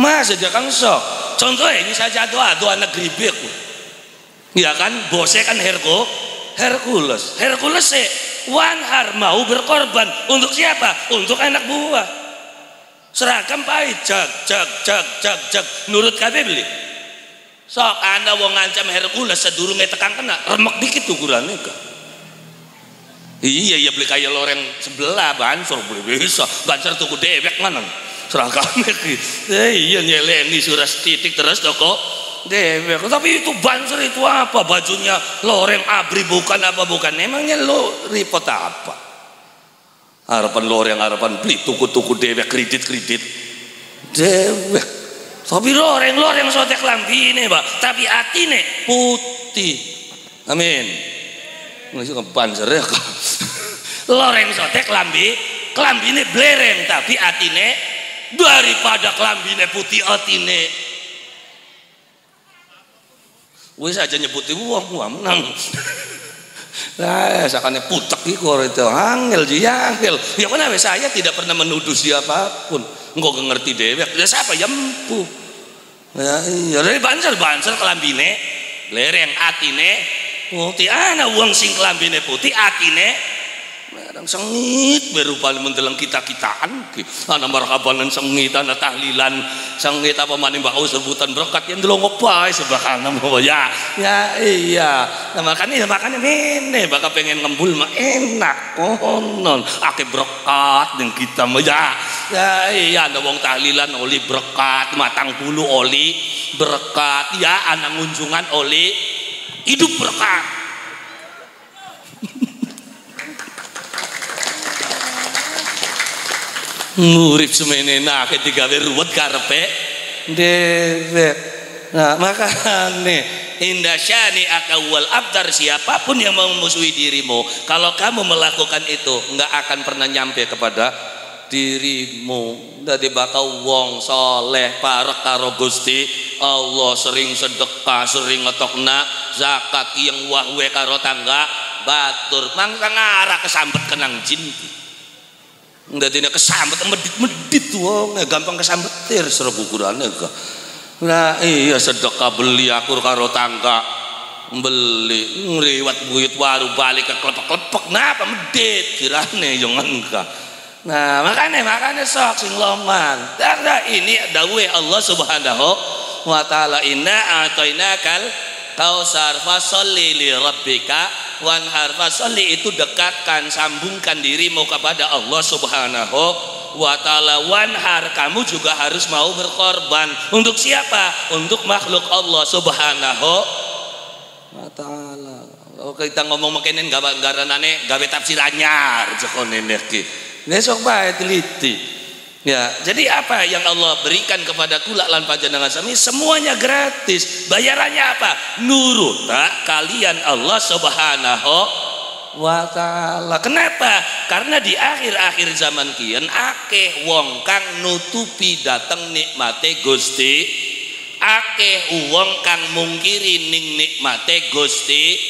[SPEAKER 3] Mas aja kang sok. Contohnya ini saja doa doa negeri bek. Ya kan, bosnya kan Herko, Hercules. Hercules se wanhar mau berkorban untuk siapa? Untuk anak buah. seragam pahit jag jag jag jag jag nurut kabeh beli sok anda wong ngancam Hercules sedurunge tekan kena remek dikit ukurannya kak iya iya beli kayak loreng sebelah bansur beli bisa bansur tuku dewek mana seragamnya eh, iya nyeleni suras titik terus toko dewek tapi itu bansur itu apa? Bajunya loreng abri bukan apa bukan. Emangnya lo repot apa? Harapan loreng harapan beli tuku-tuku dewek kredit-kredit. Dewek tapi loreng loreng sotek lambi ini pak. Tapi hati nih putih. Amin. Masih panzer ya loreng sotek lambi kelambi ini belereng tapi hati nih daripada kelambi ini putih hati nih wis aja nyebut ibu uang uang menang Nah, sakanya putek iku itu. Angel ji angel. Ya kenapa saya tidak pernah menuduh siapa pun. Engkau ngerti dewek. Ya siapa? Ya empu. Ya iya. Dari banser banser kelambine. Lereng atine. Putih. Ana uang sing kelambine putih atine Merang sengit berupa mendeleng kita kitaan ana marhabanan sengit ana tahlilan. Sengit apa maning bau sebutan berkat yang delong opai sebelah kanan ya ya iya. Nah, makanya makanya mene bakal pengen ngembul mah enak konon. Ake berkat dengan kita mah ya. Ya iya ada wong tahlilan oli berkat. Matang bulu oli berkat. Ya anak ngunjungan oli hidup berkat ngurip semenena ketika ruwet karepe. Dewek nah makanya indah syani akawal abdar siapa pun yang mau memusuhi dirimu kalau kamu melakukan itu nggak akan pernah nyampe kepada dirimu. Dari bakal wong soleh para karo gusti Allah sering sedekah sering ngetokna zakat yang wahwe karo tangga batur mangsa ngarah kesambet kenang jin Ndadine kesambet medit-medit wong gampang kesambetir sira kukurane kok. Lah iya sedekah beli akur karo tangga beli ngriwat buyut waru balik ke klepek-klepek napa medit kirane yo engka. Nah, makanya makanya sok sing loman. Karena ini dawuh Allah Subhanahu wa taala inna atainakal kausar fasolli li rabbika wanhar fasolli itu dekatkan sambungkan dirimu kepada Allah subhanahu wa ta'ala. Kamu juga harus mau berkorban. Untuk siapa? untuk makhluk Allah subhanahu wa ta'ala. Oh, kita ngomong makinin gawe garanane gawe tafsir anyar jekon ini besok baik teliti Ya, jadi apa yang Allah berikan kepada kulak lan panjenengan sami semuanya gratis. Bayarannya apa? Nurut tak kalian Allah Subhanahu wa taala. Kenapa? Karena di akhir-akhir zaman kian akeh wong kang nutupi dateng nikmate Gusti. Akeh wong kang mungkiri ning nikmate Gusti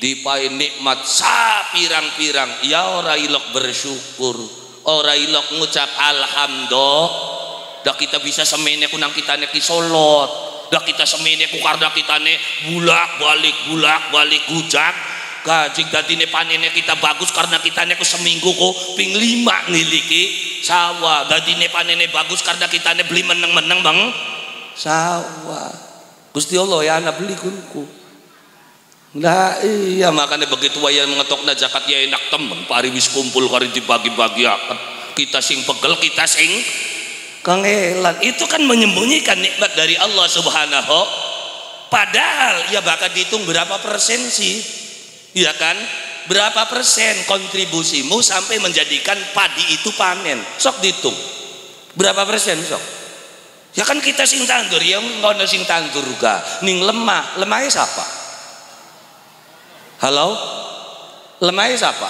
[SPEAKER 3] dipai nikmat sapirang-pirang ya ora ilok bersyukur ora ilok ngucap alhamdulillah. Dah kita bisa semene kunang kita ki solot dah kita semene ku karda ne bulak balik bulak balik hujak kajing dadine panene kita bagus karena kita ku seminggu ku ping lima ngiliki. Sawah dadine panene bagus karena kita ne beli meneng-meneng bang. Sawah Gusti Allah ya anak beli kunku Nah iya makanya begitu wayan mengetok zakat ya enak temen. Pari wis kumpul kari dibagi-bagi akan kita sing pegel kita sing kangelan itu kan menyembunyikan nikmat dari Allah subhanahu padahal ya bakal dihitung berapa persen sih? Ya kan? Berapa persen kontribusimu sampai menjadikan padi itu panen? Sok dihitung. Berapa persen sok? Ya kan kita sing tandur ya ngono sing tandur ga ning lemah lemahnya siapa Halo? Lemah siapa?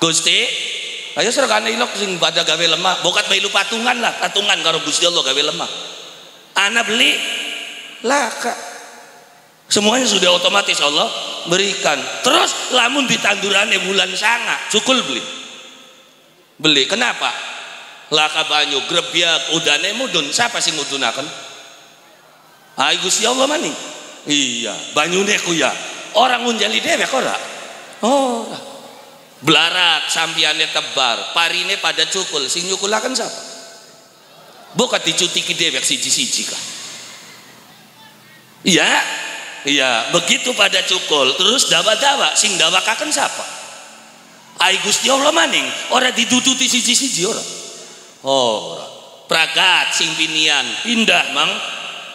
[SPEAKER 3] Gusti? Ayo seragane ilok sing pada gawe lemah, bokat bailu patungan lah, patungan karo Gusti Allah gawe lemah. Ana beli laka. Semuanya sudah otomatis Allah berikan. Terus lamun ditandurane bulan sanga, cukul beli. Beli. Kenapa? Laka banyu grebyak udane mudun. Siapa sing ngudunaken? Ah Gusti Allah maning. Iya, banyune ku ya orang unjali dewek ora? Oh belarak sampiannya tebar parine pada cukul. Sing nyukulakan siapa bukan dicuti ki dewek siji-siji kah? Iya. Iya begitu pada cukul. Terus dawa-dawa sing dawakaken siapa ai Gusti Allah maning ora diduduti siji-siji ora? Oh pragat sing pindah mang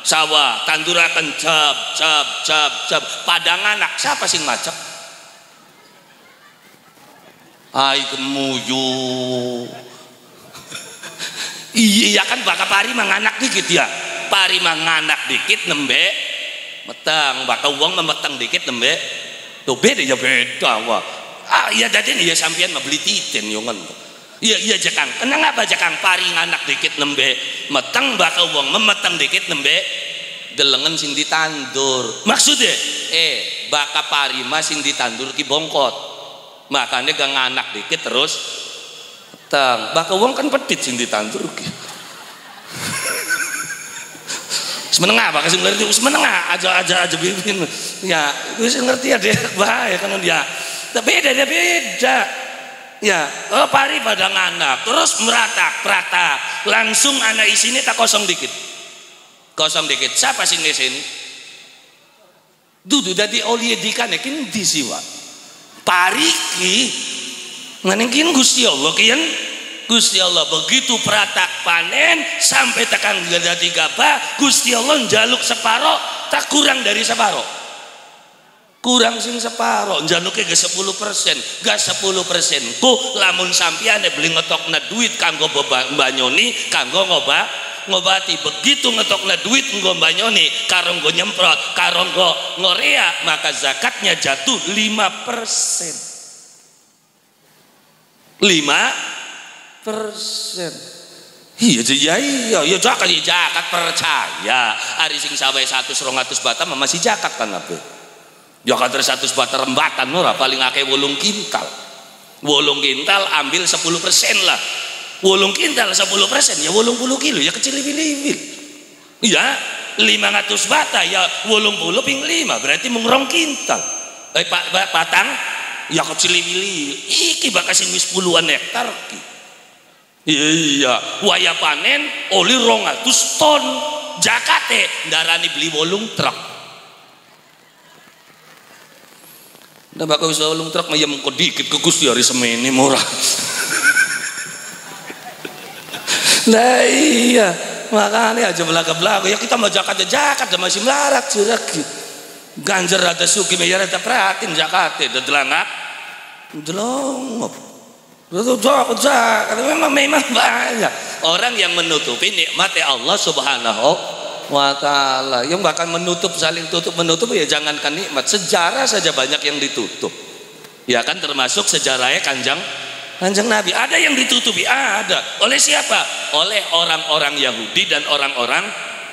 [SPEAKER 3] sawah tandurakan jab jab jab jab. Padang anak siapa sing macet ai kemuyu iya kan bakal pari menganak dikit ya. Pari menganak dikit nembe. Metang bakal uang memetang dikit nembe. Tuh beda ya beda wah. Ah iya jadi nih ya sampian mau beli titen yongan iya iya jakang kenang apa jakang pari nganak dikit nembe metang bakal uang memetang dikit nembe delengen sing ditandur. Maksudnya? Eh baka pari mas sing ditandur ki bongkot. Makanya gak nganak dikit terus tang bakal uang kan pedit sing ditandur ki. Semenengah bakal sing ngerti. Semenengah aja aja aja bimbing ya wis ngerti ya deh bahaya kan dia. Beda dia beda ya. Oh pari pada nganak terus meratak peratak. Langsung anak isini tak kosong dikit. Kosong dikit. Siapa sing di sini dudu dari oli dikane kin di siwa pariki manengkin Gusti Allah kian? Gusti Allah begitu peratak panen sampai tekan tiga bah Gusti Allah jaluk separo tak kurang dari separo kurang sing separo jaluknya ke 10 persen. Gak 10 persen. Ku lamun sampiane beli ngetok na duit kanggo banyoni kanggo ngoba ngobati. Begitu ngetok na duit nggo banyoni karong go nyemprot karong go ngorea maka zakatnya jatuh 5 persen. 5 persen. Iya iya iya iya zakat iya zakat percaya. Hari sing sawai satu serongatus batam masih zakat kan apa ya kan terus satu batam rembatan ora paling akeh wolung kintal. Wolung kintal ambil 10 persen lah. Wolung kintal 10 persen ya wolung puluh kilo ya kecil lebih iya 500 bata ya wolung puluh ping lima berarti mengrong kintal. Eh, pak, patang ya kecil lebih iki bakal sing wis puluhan hektar ki. Iya waya panen oli rongatus ton. Jakate darani beli wolung truk Nah bakal bisa wolung truk mayam kok dikit ke Gusti hari semene murah. Nah iya makanya aja belaka belaka ya kita mau jakat ya jakat ya masih melarat sudah ganjar ada suki bayar ada pratin jakat ya delangak delongop itu jakat jakat memang memang banyak. Orang yang menutupi nikmat Allah subhanahu wa ta'ala. Yang bahkan menutup saling tutup menutup ya jangankan nikmat. Sejarah saja banyak yang ditutup. Ya kan termasuk sejarahnya kanjang Kanjeng Nabi. Ada yang ditutupi? Ada. Oleh siapa? Oleh orang-orang Yahudi dan orang-orang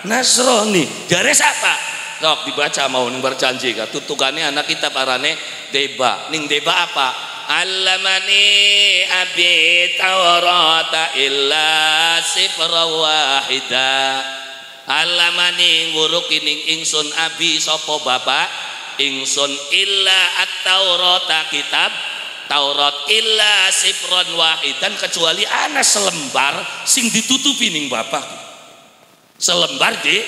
[SPEAKER 3] Nasrani. Dari siapa sok dibaca mau ning berjanji. Ka tutukannya anak kita parane deba. Ning deba apa? Allamani abi tawrata illa sifra wahida Allamani nguruk ining ingsun abi sopo bapak. Ingsun illa at-taurata kitab. Taurat illa sifron wahidan kecuali ana selembar sing ditutupi ning bapak. Selembar di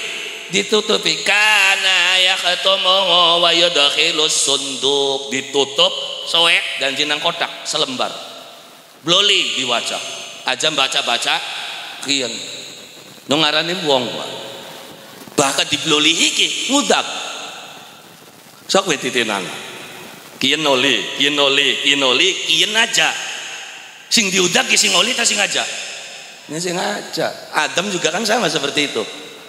[SPEAKER 3] ditutupi. Kana ya ketemu wa yudkhilus sunduk. Ditutup soek dan jinang kotak selembar. Bloli diwaca aja baca-baca kian. Nungarani wong bahkan di bloli iki ngudak sok titinan kian noli kian noli kian noli kian aja. Sing diudak sing oli tak sing aja? Ini sing aja. Adam juga kan sama seperti itu.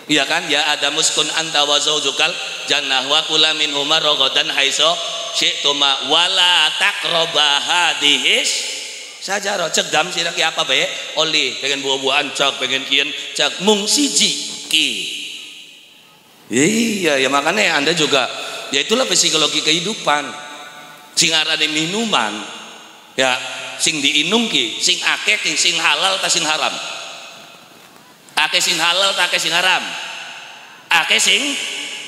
[SPEAKER 3] Iya kan? Ya Adam muskun anta wa zaujukal jannah wa kula min huma rogodan haiso syi'tuma wala saja cek dam sirak ya apa bae oli. Pengen buah-buahan cek. Pengen kian cek. Mung siji ki iya ya makanya anda juga ya itulah psikologi kehidupan. Sing arane minuman ya sing diinum ki sing akeh sing halal ta sing haram. Akeh sing halal ta akeh sing haram. Akeh sing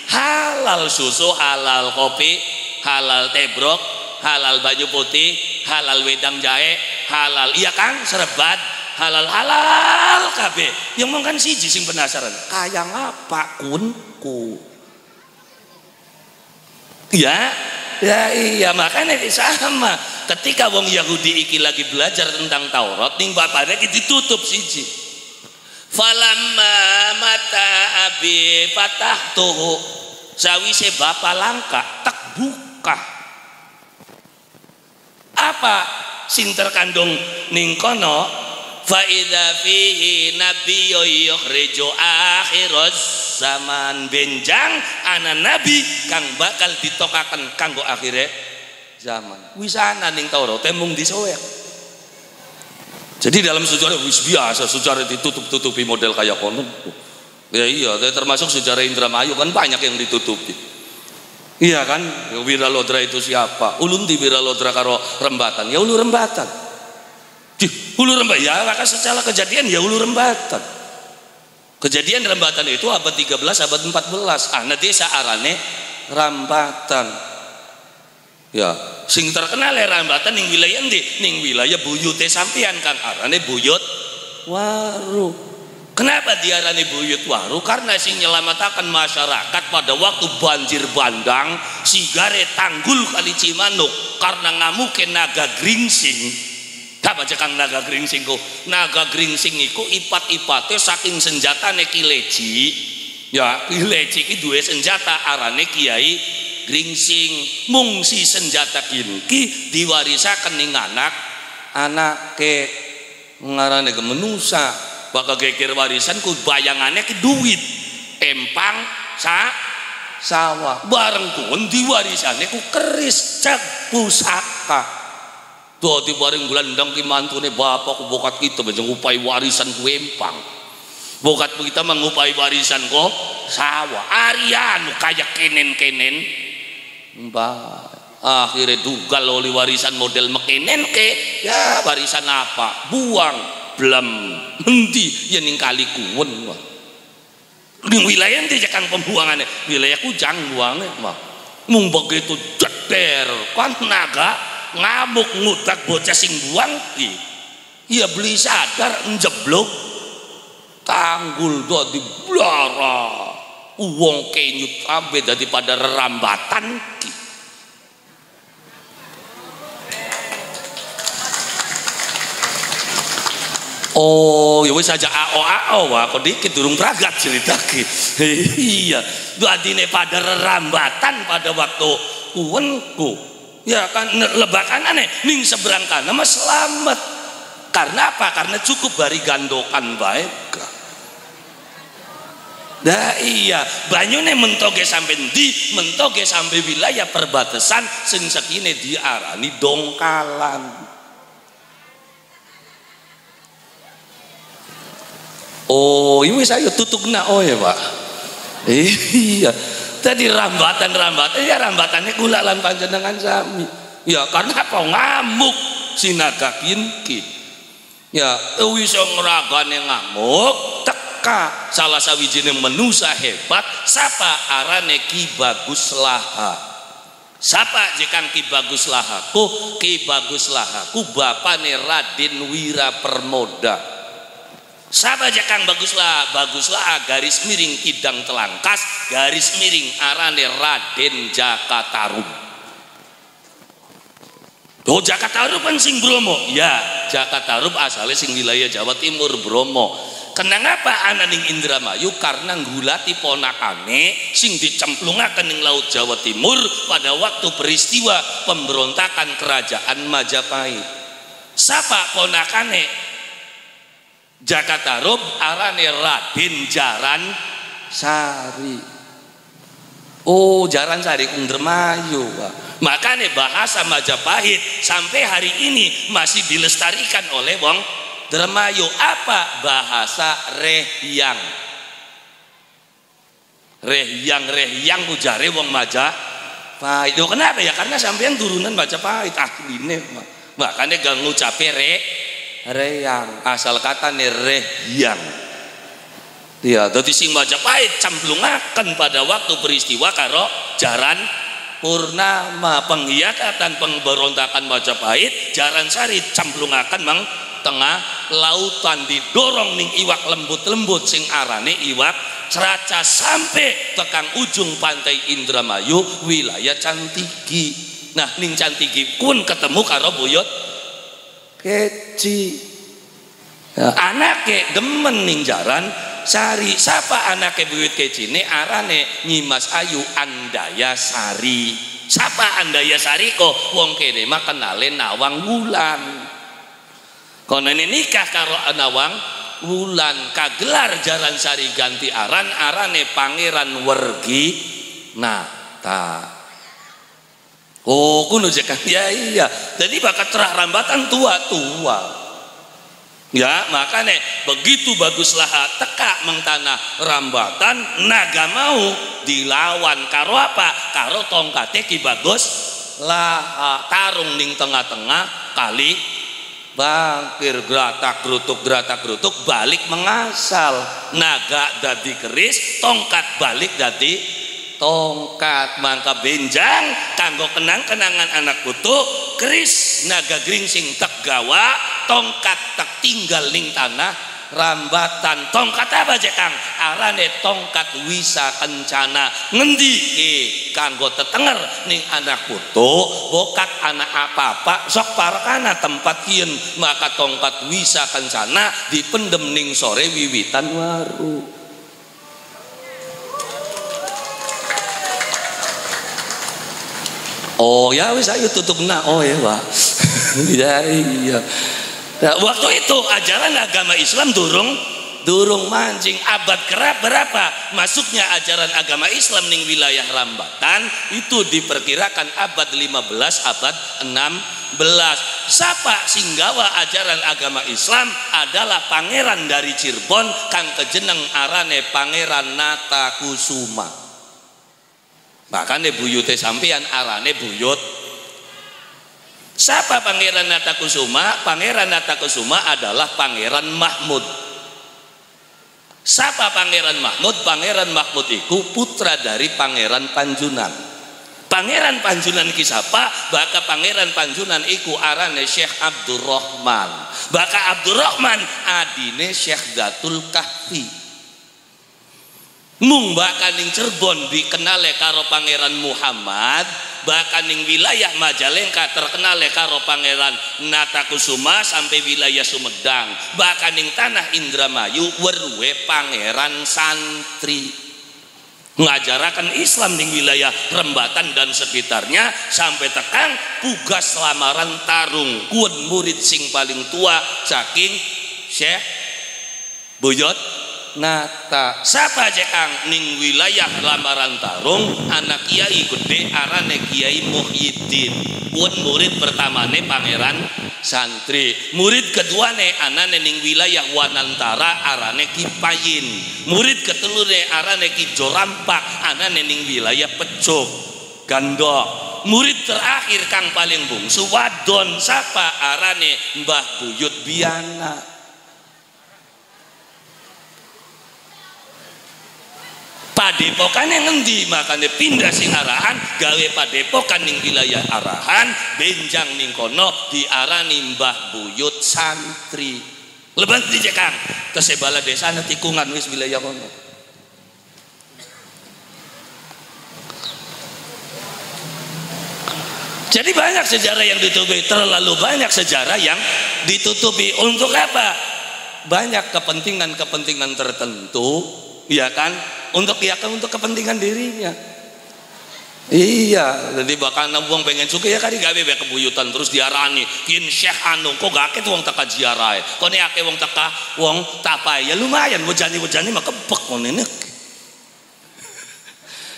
[SPEAKER 3] halal susu halal kopi halal tebrok halal baju putih halal wedang jahe halal iya kan serbat halal halal kabeh. Yang mong kan siji sing penasaran kaya ngapa kunku ya ya iya makanya sama. Ketika wong Yahudi iki lagi belajar tentang Taurat ning bapaknya ditutup siji. Falamma mata abi patah tuh sawise bapak langka tak buka apa sing terkandung ning kono fa idza fihi nabiyyun yukhriju akhiraz zaman. Benjang ana nabi kang bakal ditokaken kanggo akhire zaman. Wisana ning Taurat temung disoek. Jadi dalam sejarah wis biasa sejarah ditutup-tutupi model kayak kono. Ya iya termasuk sejarah Indramayu kan banyak yang ditutupi. Iya kan? Wiralodra itu siapa? Ulun di Wiralodra karo rembatan. Ya ulu rembatan di hulu rembatan ya maka secara kejadian ya hulu rembatan. Kejadian rembatan itu abad 13 abad 14 ah nanti arane rambatan. Ya sing terkenal ya rambatan ning wilayah ndi? Ning wilayah buyute sampean kan arane buyut waru. Kenapa diarani buyut waru? Karena sing nyelamatakan masyarakat pada waktu banjir bandang sigare tanggul kali Cimanuk. Karena ngamuke naga gringsing Tak baca kang naga gringsing ko. Naga gringsing iku ipat-ipate saking senjatane kileci. Ya, kileci iki duwe senjata arane Kiai gringsing. Mung si senjata ki diwarisaken ning anak anak ke ngarane ke menusa. Bakal geger warisan ku bayangane ke duit. Empang sa sawah bareng pun diwarisane ku keris cek pusaka Dadi bareng gelandang ki mantune bapak bokat kita menjeng upai warisan ku empang. Bokat kita mengupai warisan ko sawah. Arian kayak kenen-kenen. Mbak akhirnya dugal oleh warisan model mekenen ke? Ya warisan apa? Buang. Belum henti ya ning kali kuwen di wilayah nanti jangan pembuangannya? Wilayah kujang buangnya mah mung begitu jeder kan naga ngamuk ngutak bocah sing buang ki ya beli sadar njeblok. Tanggul do di blara uang kenyut sampai daripada rambatan ki Oh, ya wis aja ao ao wah kok dikit durung pragat cerita ki. iya, adine pada rambatan pada waktu uwenku ya kan lebakan aneh ning seberang kana mah selamat. Karena apa? Karena cukup bari gandokan baik Nah iya, banyune mentoge sampai di, mentoge sampai wilayah perbatasan sing sekine diarani dongkalan. Oh, ini saya tutup na oh ya pak. Iya, tadi rambatan-rambatan. Ya rambatannya gula lan panjenengan sami. Ya karena apa? Ngamuk. Sinaga kinki ya iso ngragane ngamuk teka. Salah sawijine menusa hebat sapa arane Ki Bagus Laha? Sapa jekan Ki Bagus Laha ku Ki Bagus Laha ku bapane Raden Wira Permoda Siapa aja kang baguslah, baguslah garis miring kidang telangkas, garis miring arane Raden Jakatarum. Oh Jakatarum kan sing Bromo, ya Jakatarum asalnya sing wilayah Jawa Timur Bromo. Kenapa anak ning Indramayu karena ngulati ponakane sing dicemplungaken ning laut Jawa Timur pada waktu peristiwa pemberontakan kerajaan Majapahit. Sapa ponakane Jakarta Rub arane Raden Jaran Sari. Oh Jaran Sari Kundermayu makanya bahasa Majapahit sampai hari ini masih dilestarikan oleh Wong Dermayu apa bahasa Rehyang Rehyang Rehyang ujare Wong Majapahit. Itu kenapa ya? Karena sampean turunan Majapahit asline makanya gak ngucape re reyang. Asal kata nih rehyang ya jadi sing Majapahit camplungakan pada waktu peristiwa karo jaran purnama. Penghianatan pemberontakan Majapahit jaran sari camplungakan mang tengah lautan didorong ning iwak lembut-lembut sing arane iwak ceraca sampai tekan ujung pantai Indramayu wilayah Cantigi. Nah ning Cantigi pun ketemu karo buyut keci. Ya, anake demen ning jaran sari siapa anake buyut keci? Ini arane nyimas ayu andaya sari. Siapa andaya sari kok wong kene mah kenale nawang wulan. Kono ini nikah karo nawang wulan kagelar jaran sari ganti aran arane pangeran wergi nata oh kuno jekan ya. Iya jadi bakat cerah rambatan tua-tua. Ya, makanya begitu baguslah teka mengtanah rambatan naga mau dilawan. Karo apa? Karo tongkatnya ki bagus lah tarung ning tengah-tengah kali bangkir geratak gerutuk geratak gerutuk balik mengasal. Naga dadi keris tongkat balik dadi tongkat mangka benjang kanggo kenang-kenangan anak putu keris naga gringsing tek gawa tongkat tek tinggal ning tanah rambatan. Tongkat apa aja kang? Arane tongkat wisa kencana. Ngendi? Eh kanggo tetenger ning anak putu bokat anak apa-apa sok parkana tempat kian maka tongkat wisa kencana dipendem ning sore wiwitan waru Oh ya wis ayo tutup na. Oh ya pak. ya iya. Nah, waktu itu ajaran agama Islam durung durung mancing abad kerap berapa masuknya ajaran agama Islam ning wilayah Rambatan itu diperkirakan abad 15 abad 16 siapa singgawa ajaran agama Islam adalah pangeran dari Cirebon kang kejeneng arane pangeran Nata Kusuma makanya buyute sampean arane buyut Siapa Pangeran Natakusuma? Pangeran Natakusuma adalah Pangeran Mahmud. Siapa Pangeran Mahmud? Pangeran Mahmud itu putra dari Pangeran Panjunan. Pangeran Panjunan ki siapa? Baka Pangeran Panjunan iku arane Syekh Abdurrahman. Baka Abdurrahman adine Syekh Datul Kahfi. Mung baka ning Cirebon dikenale karo Pangeran Muhammad bahkan ning wilayah Majalengka terkenal ya karo pangeran Natakusuma sampai wilayah Sumedang bahkan ning tanah Indramayu werwe pangeran santri. Ngajarakan Islam ning wilayah Rembatan dan sekitarnya sampai tekan tugas lamaran tarung. Kuat murid sing paling tua saking Syekh Buyut nata. Siapa aja kang ning wilayah lamaran tarung anak kiai gede arane kiai Muhyiddin. Pun murid pertama nih pangeran santri. Murid kedua nih anane ning wilayah Wanantara arane kipayin murid ketelur nih arane ki Jorampak anane ning wilayah Pecuk. Gandok. Murid terakhir kang paling bungsu wadon. Siapa arane Mbah Buyut Biana padepokan yang ngendi? Makanya pindah sing arahan gawe padepokan ning wilayah arahan benjang ning kono diarani Mbah Buyut santri. Lebat Jekang kesebala desa tikungan wis wilayah kono. Jadi banyak sejarah yang ditutupi terlalu banyak sejarah yang ditutupi. Untuk apa? Banyak kepentingan-kepentingan tertentu ya kan untuk ya untuk kepentingan dirinya Iya, jadi bakal wong pengen suka ya kali gawe bae kebuyutan terus diarani, kin Syekh anu kok gak ket wong teka ziarah. Kok nek akeh wong teka wong tapai ya lumayan wejani-wejani mah kebek ini.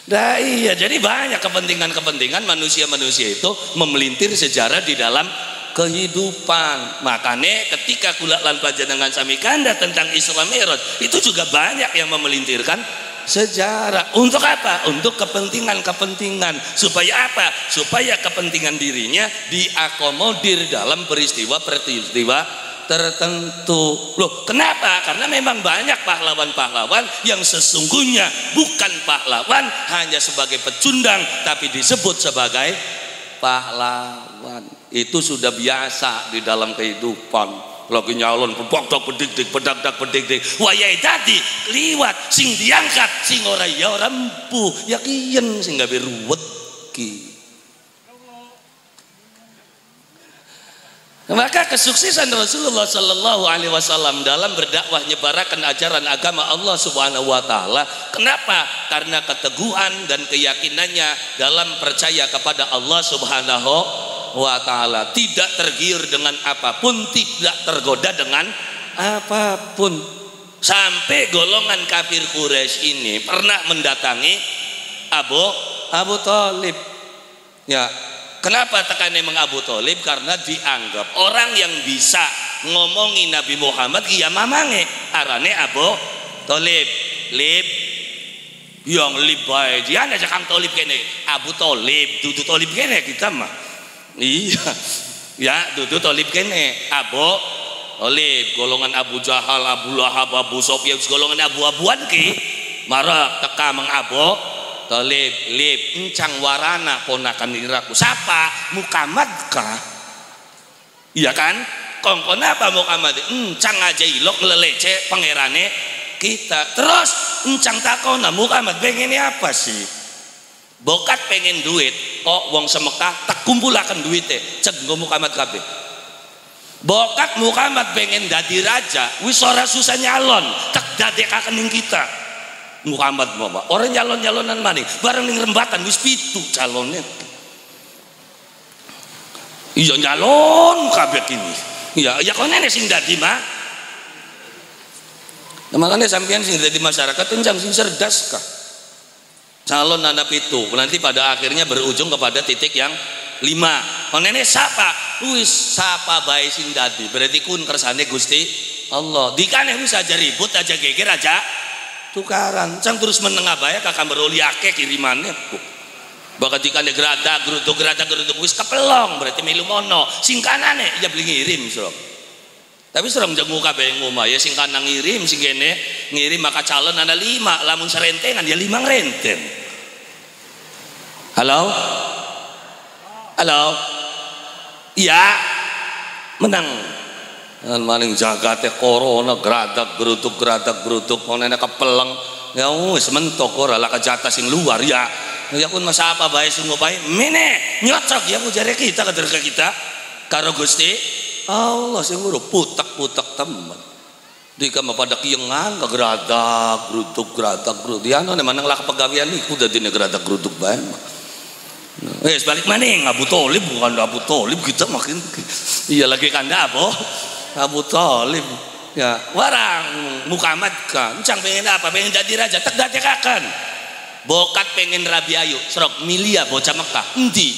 [SPEAKER 3] Nah iya, jadi banyak kepentingan-kepentingan manusia-manusia itu memelintir sejarah di dalam kehidupan. Makanya ketika kula lan panjenengan sami kanda tentang Islam Mi'raj, itu juga banyak yang memelintirkan sejarah untuk apa? Untuk kepentingan-kepentingan supaya apa? Supaya kepentingan dirinya diakomodir dalam peristiwa-peristiwa tertentu. Loh, kenapa? Karena memang banyak pahlawan-pahlawan yang sesungguhnya bukan pahlawan hanya sebagai pecundang tapi disebut sebagai pahlawan. Itu sudah biasa di dalam kehidupan lagi nyalon pedok pedik dik pedak dak pedik dik wayai tadi liwat sing diangkat sing ora ya ora ya kiyen sing gawe ruwet ki Maka kesuksesan Rasulullah Sallallahu Alaihi Wasallam dalam berdakwah nyebarakan ajaran agama Allah Subhanahu Wa Taala. Kenapa? Karena keteguhan dan keyakinannya dalam percaya kepada Allah Subhanahu Wa Taala. Tidak tergiur dengan apa pun, tidak tergoda dengan apa pun. Sampai golongan kafir Quraisy ini pernah mendatangi Abu Abu Talib. Ya, Kenapa tekannya mengabu Tolib? Karena dianggap orang yang bisa ngomongi Nabi Muhammad iya mamange arane Abu Tolib lib yang lib bae dia aja Kang Tolib kene Abu Tolib dudu Tolib kene kita mah iya ya dudu Tolib kene Abu Tolib golongan Abu Jahal Abu Lahab Abu Sofyan golongan abu-abuan ki marak teka mengabu Talib, lib, encang warana ponakan iraku. Siapa? Mukamad kah? Iya kan? Kongkon apa Mukamad? Encang aja ilok lelece pangerane kita. Terus encang takona Mukamad pengen apa sih? Bokat pengen duit, kok wong semekah tak kumpulakan duitnya. Cek Mukamad kabeh. Bokat Muhammad pengen dadi raja, wis ora susah nyalon, tak dadekaken kita. Muhammad Muhammad orang nyalon nyalonan mana bareng ning rembatan wis pitu calonnya iya nyalon kabeh ini iya ya kok nenek sing dadi mah nah, makanya sampean sing dadi masyarakat tenjang sing cerdas kah calon anak itu. Nanti pada akhirnya berujung kepada titik yang lima. Oh nenek siapa wis siapa baik sing dadi? Berarti kun kersane Gusti Allah. Dikane wis aja ribut aja geger aja tukaran. Cang terus menengah bayar kakak beroli ake kirimannya. Bakal ada gerada gerutu gerada gerutu wis kepelong. Berarti milu mono. Sing kanane ya beli ngirim surok tapi serem jamu kabeh ngomah ya sing kanan ngirim sing kene ngirim maka calon ada lima. Lamun serentengan ya lima renten halo? Halo? Iya? Menang. Dan maling jagate corona geradak gerutuk geradak gerutuk. Nenek kepeleng ya wis mentok ora lah kejata sing luar ya. Ya pun masa apa baik sungguh baik? Mene nyocok ya ku kita ke kita. Karo Gusti Allah sing nguru putak-putak teman di kamar pada kiengan ke geradak gerutuk geradak gerutuk ya no manang lah pegawaian iku dadi geradak gerutuk bae. Eh, balik maning Abu Tolib bukan Abu Tolib kita makin iya lagi kanda apa Abu Talib. Ya warang Muhammad kan. Cang pengen apa? Pengen jadi raja tak akan bokat pengen Rabi Ayu serok milia bocah Mekah. Endi?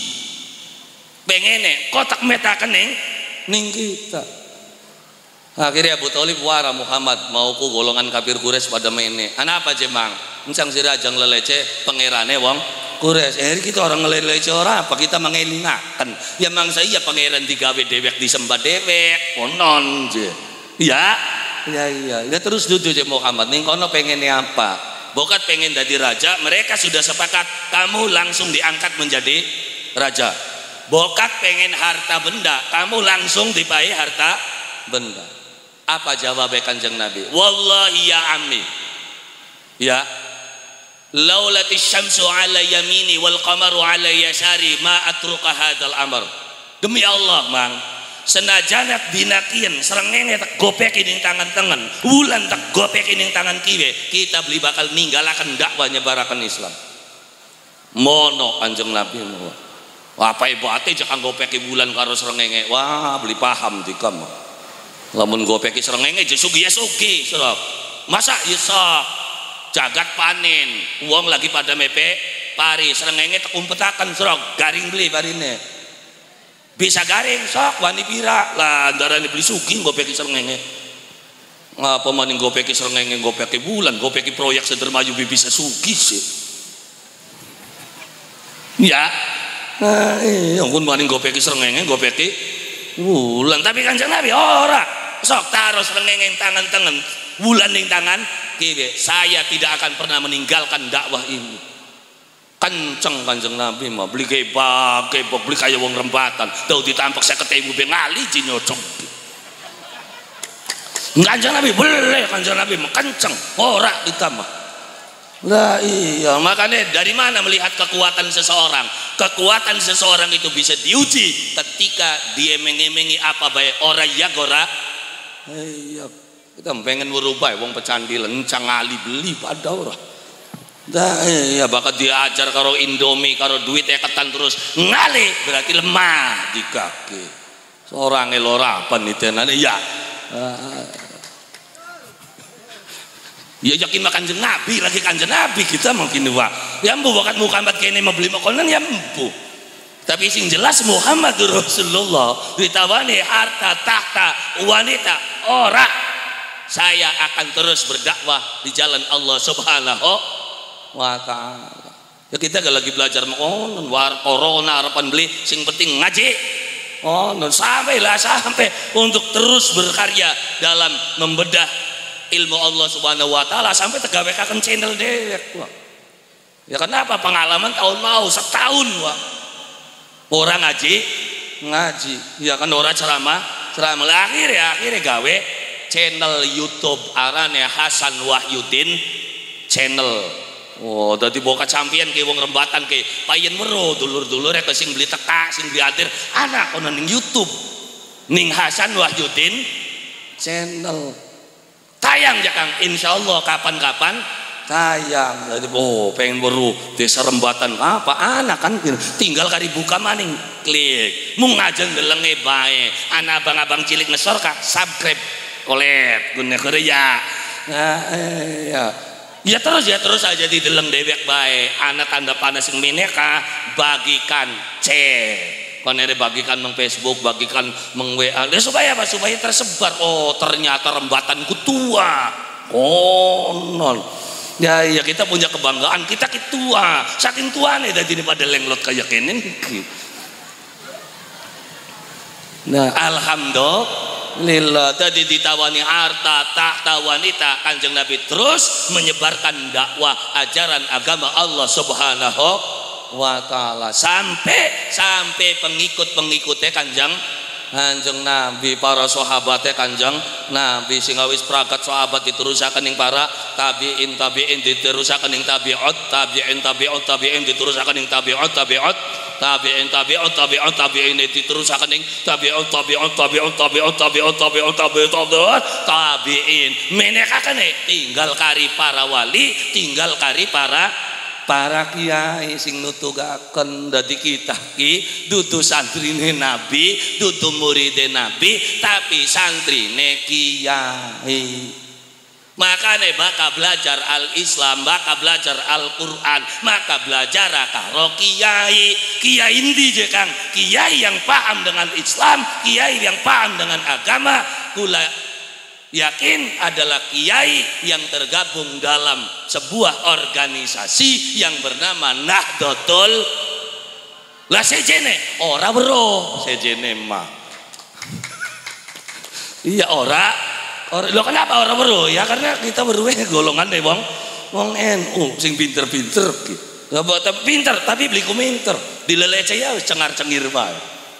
[SPEAKER 3] Pengen kotak metakan neng ning kita. Akhirnya Abu Talib warang Muhammad mau ku golongan kafir kures pada mene. Anak apa jemang encang si raja ngelelece pangerane wong Kures, eh kita orang ngelelece orang apa? Kita mengelingakan ya mang saya pangeran digawe dewek disembah dewek. Konon je ya ya iya. Ya terus duduk je Muhammad. Nih kono pengennya apa? Bokat pengen jadi raja mereka sudah sepakat. Kamu langsung diangkat menjadi raja bokat pengen harta benda kamu langsung dibayar harta benda. Apa jawabnya kanjeng Nabi? Wallahi ya ammi. Ya. Laulati syamsu ala yamini wal qamaru ala yasari ma atruka hadal amr demi Allah mang. Senajanat dinakian serengenge tak gopek ini tangan tangan bulan tak gopek ini tangan kiwe. Kita beli bakal ninggalakan dakwah nyebarakan Islam. Mono anjeng Nabi apa ibu ate jangan gopek bulan karo serengenge? Wah beli paham di kamu lamun gopek serengenge jesugi ya sugi masa? Yusok jagat panen. Uang lagi pada mepe pari. Serengenge tak umpetakan serok garing beli parine. Bisa garing sok. Wani pira? Lah antara beli sugi gue peki serengenge. Ngapa maning gue peki serengenge gue peki bulan gue peki proyek sedermayu bisa sugi sih? Ya nah iya pun maning gue peki serengenge gue peki bulan tapi kan nabi ora. Sok taruh serengenge tangan tangan bulan di tangan. Kiri saya tidak akan pernah meninggalkan dakwah ini. Kenceng kanjeng Nabi mah beli kebab kebab beli kayak wong rembatan. Tahu ditampak saya ketemu bengali nyocok. Kanjeng Nabi boleh kanjeng Nabi kenceng. Ora ditambah lah iya, makanya dari mana melihat kekuatan seseorang? Kekuatan seseorang itu bisa diuji ketika dia mengemengi apa baik orang ya gora. Iya, kita pengen merubah wong pecandi lencang ali beli pada orang. Dah iya bakal diajar karo Indomie karo duit ketan terus ngali berarti lemah di kaki. Seorang elora apa nih ya. Ya yakin makan kanjeng Nabi lagi kanjeng Nabi kita mungkin wah. Ya mbu bakat Muhammad kene mau beli makanan ya mbu. Tapi sing jelas Muhammad Rasulullah ditawani harta tahta wanita ora saya akan terus berdakwah di jalan Allah Subhanahu wa taala. Ya kita gak lagi belajar oh war corona harapan beli sing penting ngaji. Oh, sampai lah sampai untuk terus berkarya dalam membedah ilmu Allah Subhanahu wa taala sampai tegawekaken channel dewek. Ya kenapa pengalaman tahun mau setahun wah. Orang ngaji ngaji. Ya kan orang ceramah ceramah akhir ya akhirnya gawe channel YouTube arane Hasan Wahyudin channel Oh, dadi boka champion ke wong rembatan ke payen mero dulur-dulur ya sing beli teka, sing beli adir, anak kono ning YouTube. Ning Hasan Wahyudin channel tayang ya Kang. Insya Allah kapan-kapan tayang. Jadi oh pengen baru desa rembatan. Apa? Anak kan tinggal kari buka maning. Klik. Mau ngajeng delenge bae. Anak abang-abang cilik ngesor kak. Subscribe. Kolet. Guna kerja nah, eh, ya ya terus ya. Terus aja di deleng dewek bae. Anak tanda panas yang mineka bagikan cek konere bagikan meng Facebook bagikan meng WA ya, supaya apa supaya tersebar. Oh ternyata rembatan kutua konon ya ya kita punya kebanggaan. Kita ketua saking tua nih dari pada lenglot kayak kenen nah alhamdulillah. Tadi ditawani harta tahta wanita kanjeng Nabi terus menyebarkan dakwah ajaran agama Allah subhanahu wa taala. Sampai sampai pengikut-pengikutnya Kanjeng Kanjeng Nabi para sahabatnya Kanjeng Nabi sing wis pragat sahabat diterusaken ing para tabiin tabiin diterusaken ing tabiut tabiin tabiut tabiin diterusaken ing tabiut tabiut tabiin tabiut tabiut tabiin diterusaken ing tabiut tabiut tabiut tabiut tabiut tabiut tabiut tabiut tabiin. Menekakane tinggal kari para wali tinggal kari para para kiai sing nutugaken dadi kita ki dudu santrine nabi dudu muride nabi tapi santrine kiai. Makanya maka belajar al-Islam maka belajar Al-Quran maka belajar karo kiai. Kiai ini je kang? Kiai yang paham dengan Islam kiai yang paham dengan agama. Kula yakin adalah kiai yang tergabung dalam sebuah organisasi yang bernama Nahdlatul lah sejene ora bro. Sejene mah. Iya ora. Ora lo kenapa ora bro? Ya karena kita berdua golongan deh bang wong NU sing pinter-pinter gitu Gak buat pinter tapi beli kuminter dilelece ya cengar cengir bae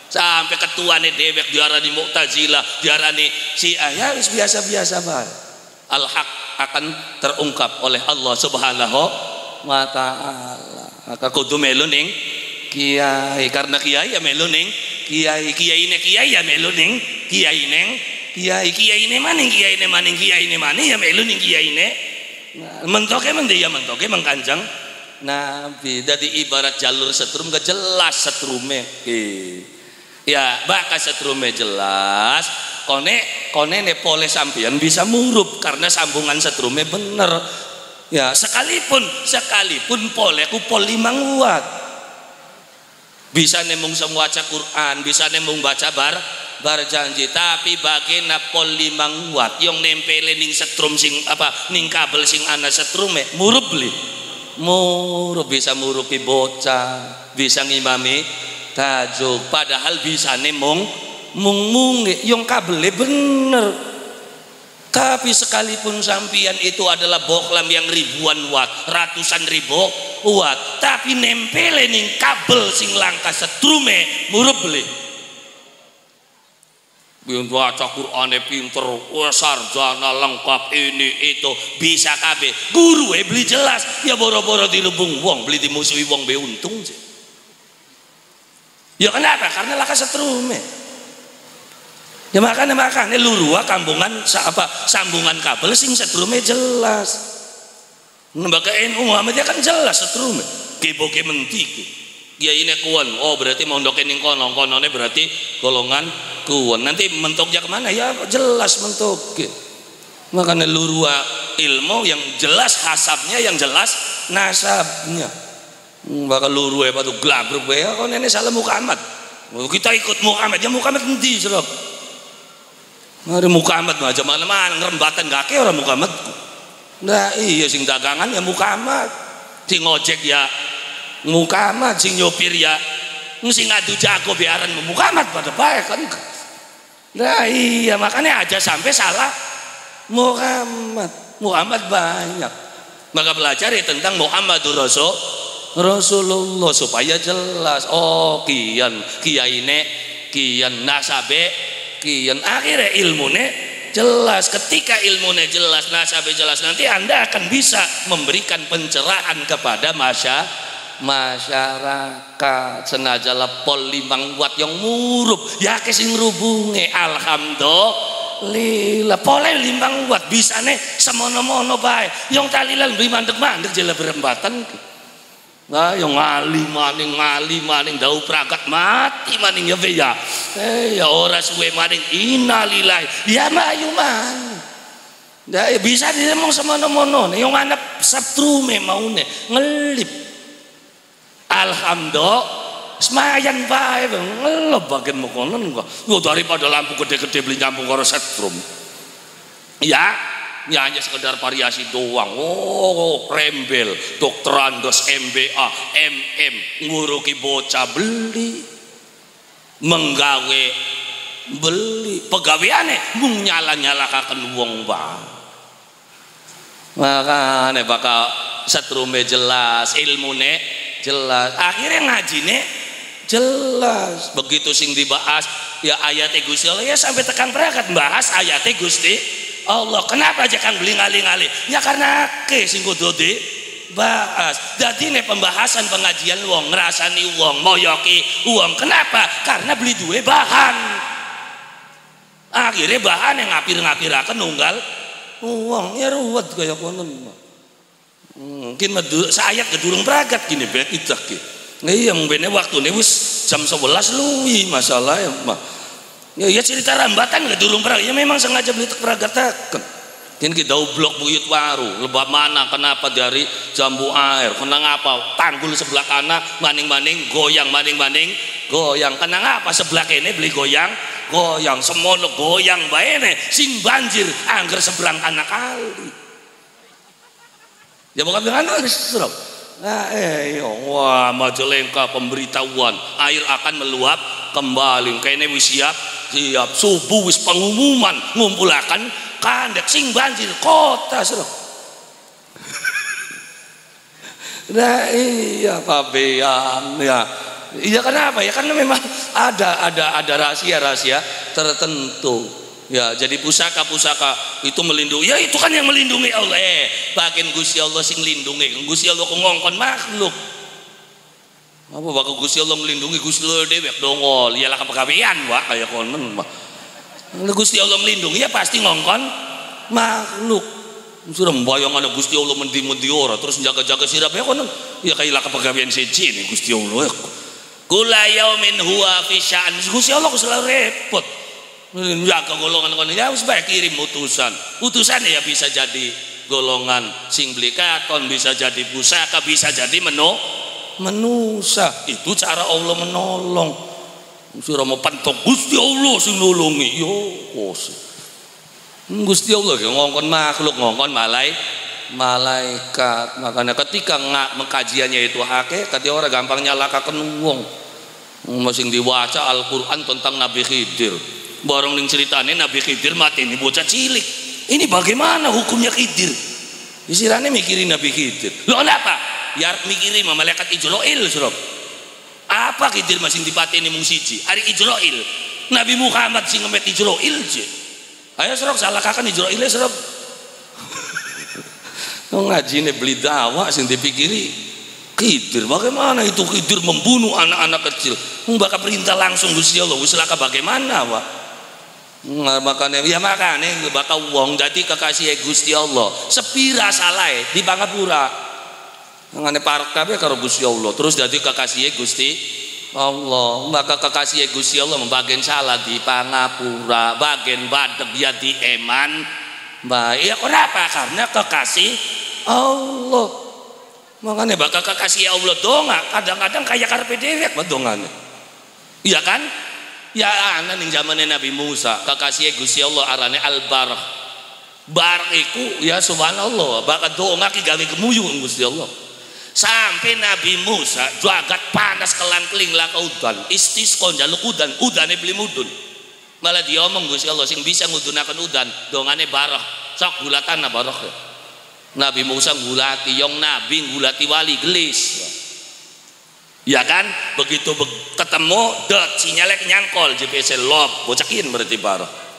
[SPEAKER 3] sampai ketua nih dewek diarani mu'tazilah diarani si ayah biasa-biasa baik al-haq akan terungkap oleh Allah subhanahu wa ta'ala. Maka kudu meluning kiai. Karena kiai ya meluning. Kiai kiai ini kiai ya meluning. Kiai neng kiai kiai ini maning kiai ini maning kiai ini maning ya meluning kiai ini mentoke mendia ya mentoke mengkanjang Nabi. Dari ibarat jalur setrum gak jelas setrume. Eh ya baka setrume jelas. Kone kone ne pole sampian bisa murup karena sambungan setrume bener. Ya sekalipun sekalipun pole ku pol limang bisa nemung semua baca Quran bisa nemung baca bar bar janji tapi bagi napol limang watt yang nempel ning setrum sing apa ning kabel sing ana setrume murup beli murup bisa murupi bocah bisa ngimami tajuk. Padahal bisa nemong mung mung yang kabel bener. Tapi sekalipun sampian itu adalah boklam yang ribuan watt ratusan ribu watt tapi nempel ning kabel sing langka setrume pinter baca Quran pinter sarjana lengkap ini itu. Bisa kabeh. Guru eh beli jelas. Ya boro-boro dilubung wong beli dimusuhi wong be untung sih ya kenapa? Karena laka setrume ya makanya makanya lurua kampungan apa sambungan kabel sing setrume jelas. Lembaga NU Muhammadiyah kan jelas setrume kiboke mentiki ya ini kuon oh berarti mondok ini kono. Kono berarti golongan kuon nanti mentoknya ke mana? Ya jelas mentok makanya lurua ilmu yang jelas hasabnya yang jelas nasabnya. Bakal luru apa tuh glabruk ya kau nenek salah Muhammad. Oh, kita ikut Muhammad. Ya Muhammad nanti serok Mari Muhammad aja mana ngerembatan gak kayak orang Muhammad nah iya sing dagangan ya Muhammad sing ngojek ya Mukamat sing nyopir ya sing ngadu jago biaran Mukamat pada baik kan. Nah iya makanya aja sampai salah. Muhammad Muhammad banyak. Maka belajar ya tentang Muhammadur Rasul Rasulullah supaya jelas. Oh kian kiai ne kian nasabe kian akhirnya ilmunya jelas. Ketika ilmunya jelas nasabe jelas nanti anda akan bisa memberikan pencerahan kepada masyarakat masyarakat. Senaja lepol limang buat yang murup ya kesing rubunge. Alhamdulillah. Pole limang buat bisa nih semono-mono baik yang talilan beri mandek-mandek jela berembatan Nah, yang ngali maning ngali maning dau pragat mati maning ya ya. Eh ya ora suwe maning. Innalillahi. Ya mayu man. Ya bisa dimong semono-mono yang anak sabtu memang ngelip. Alhamdulillah. Semayan bae ngelep bagian mokonon kok yo daripada lampu gede-gede beli nyampung karo setrum ya ya hanya sekedar variasi doang. Oh rembel. Dokterandos MBA MM nguruki bocah beli. Menggawe beli. Pegawaiane mung nyala-nyalakaken wong bae makane bakal setrume jelas ilmune jelas. Akhirnya ngaji nih jelas. Begitu sing dibahas ya ayat Gusti Allah ya sampai tekan perangkat bahas ayat Gusti Allah kenapa aja kan beli ngali-ngali ya karena ke sing kudu bahas jadi nih pembahasan pengajian uang ngerasani uang moyoki uang kenapa? Karena beli dua bahan. Akhirnya bahan yang ngapir-ngapir akan nunggal uang ya ruwet kayak konon mungkin saya kedurung beragat gini bet itu Nah iya mungkin waktu ini wis jam 11 luwi masalah ya mah. Ya, ya cerita rambatan kedurung beragat. Ya memang sengaja beli beragat kan. Kita blok buyut baru, lebah mana, kenapa dari jambu air, kenang apa, tanggul sebelah kanan, maning-maning, goyang, maning-maning, goyang, kenang apa, sebelah kene beli goyang, goyang, semono goyang, baene, sing banjir, angger seberang anak kali. Ya bukan dengan serap nah eh wah majalengka pemberitahuan. Air akan meluap kembali. Kayaknya wis siap. Siap. Subuh wis pengumuman. Ngumpulakan kandek sing banjir. Kota serap nah iya pabean ya. Iya kenapa? Ya karena memang ada ada ada rahasia rahasia tertentu Ya, jadi pusaka-pusaka itu melindungi. Ya itu kan yang melindungi Allah. Eh, bagian Gusti Allah sing lindungi. Gusti Allah ngongkon makhluk. Apa bakal Gusti Allah melindungi Gusti Allah dewek dongol. Iyalah kepekabian wah kayak konon mah. Gusti Allah melindungi ya pasti ngongkon makhluk. Sudah membayang ada Gusti Allah mendi-mendi terus jaga-jaga sirap ya konon. Ya kayak kepekabian seji nih Gusti Allah. Kula yaumin huwa fi. Gusti Allah selalu repot jaga golongan golongan ya harus baik kirim utusan. Utusan ya bisa jadi golongan sing beli katon bisa jadi pusaka bisa jadi menu menusa. Itu cara Allah menolong. Sudah mau pantok Gusti Allah sing nolongi. Yo kos Gusti Allah ngongkon makhluk ngongkon malai malaikat. Makanya ketika nggak mengkajiannya itu hake ketika orang gampang nyalakakan wong. Masing diwaca Al-Quran tentang Nabi Khidir Borong ning ceritane Nabi Khidir mati ini bocah cilik. Ini bagaimana hukumnya Khidir? Istilahnya mikirin Nabi Khidir. Lo apa? Ya mikirin malaikat Ijroil suruh. Apa Khidir masih dipateni mung siji? Hari Ijroil. Nabi Muhammad sing ngemet Israel je ayo serok salah kakak Israel serok Oh, ngaji ini beli dawa sing dipikiri Khidir bagaimana itu Khidir membunuh anak-anak kecil bakal perintah langsung Gusti Allah wis bagaimana Pak Makanya ya. Makanya bakal wong. Jadi kekasih Gusti Allah. Sepira salah di Pangapura. Parek kabeh karo Gusti Allah. Terus jadi kekasih Gusti Allah. Maka kekasih Gusti Allah membagian salah di Pangapura. Bagian badek ya di Eman. Baik ya kenapa? Karena kekasih Allah. Makanya bakal kekasih Allah. Donga. Kadang-kadang kayak karpe dewek dongane. Iya kan ya ana ning zamane Nabi Musa kekasih Gusti Allah arane al barah iku ya subhanallah bakal donga ki gawe kemuyung Gusti Allah. Sampai Nabi Musa jagat panas kelan keling lah udan istisqo njaluk udan udane beli mudun. Malah dia omong Gusti Allah sing bisa ngudunakan udan dongane barah sok gulatan barah. Nabi Musa ngulati yang Nabi ngulati wali gelis ya kan? Begitu be ketemu dot sinyalnya nyangkol. GPS lob bocakin berarti barah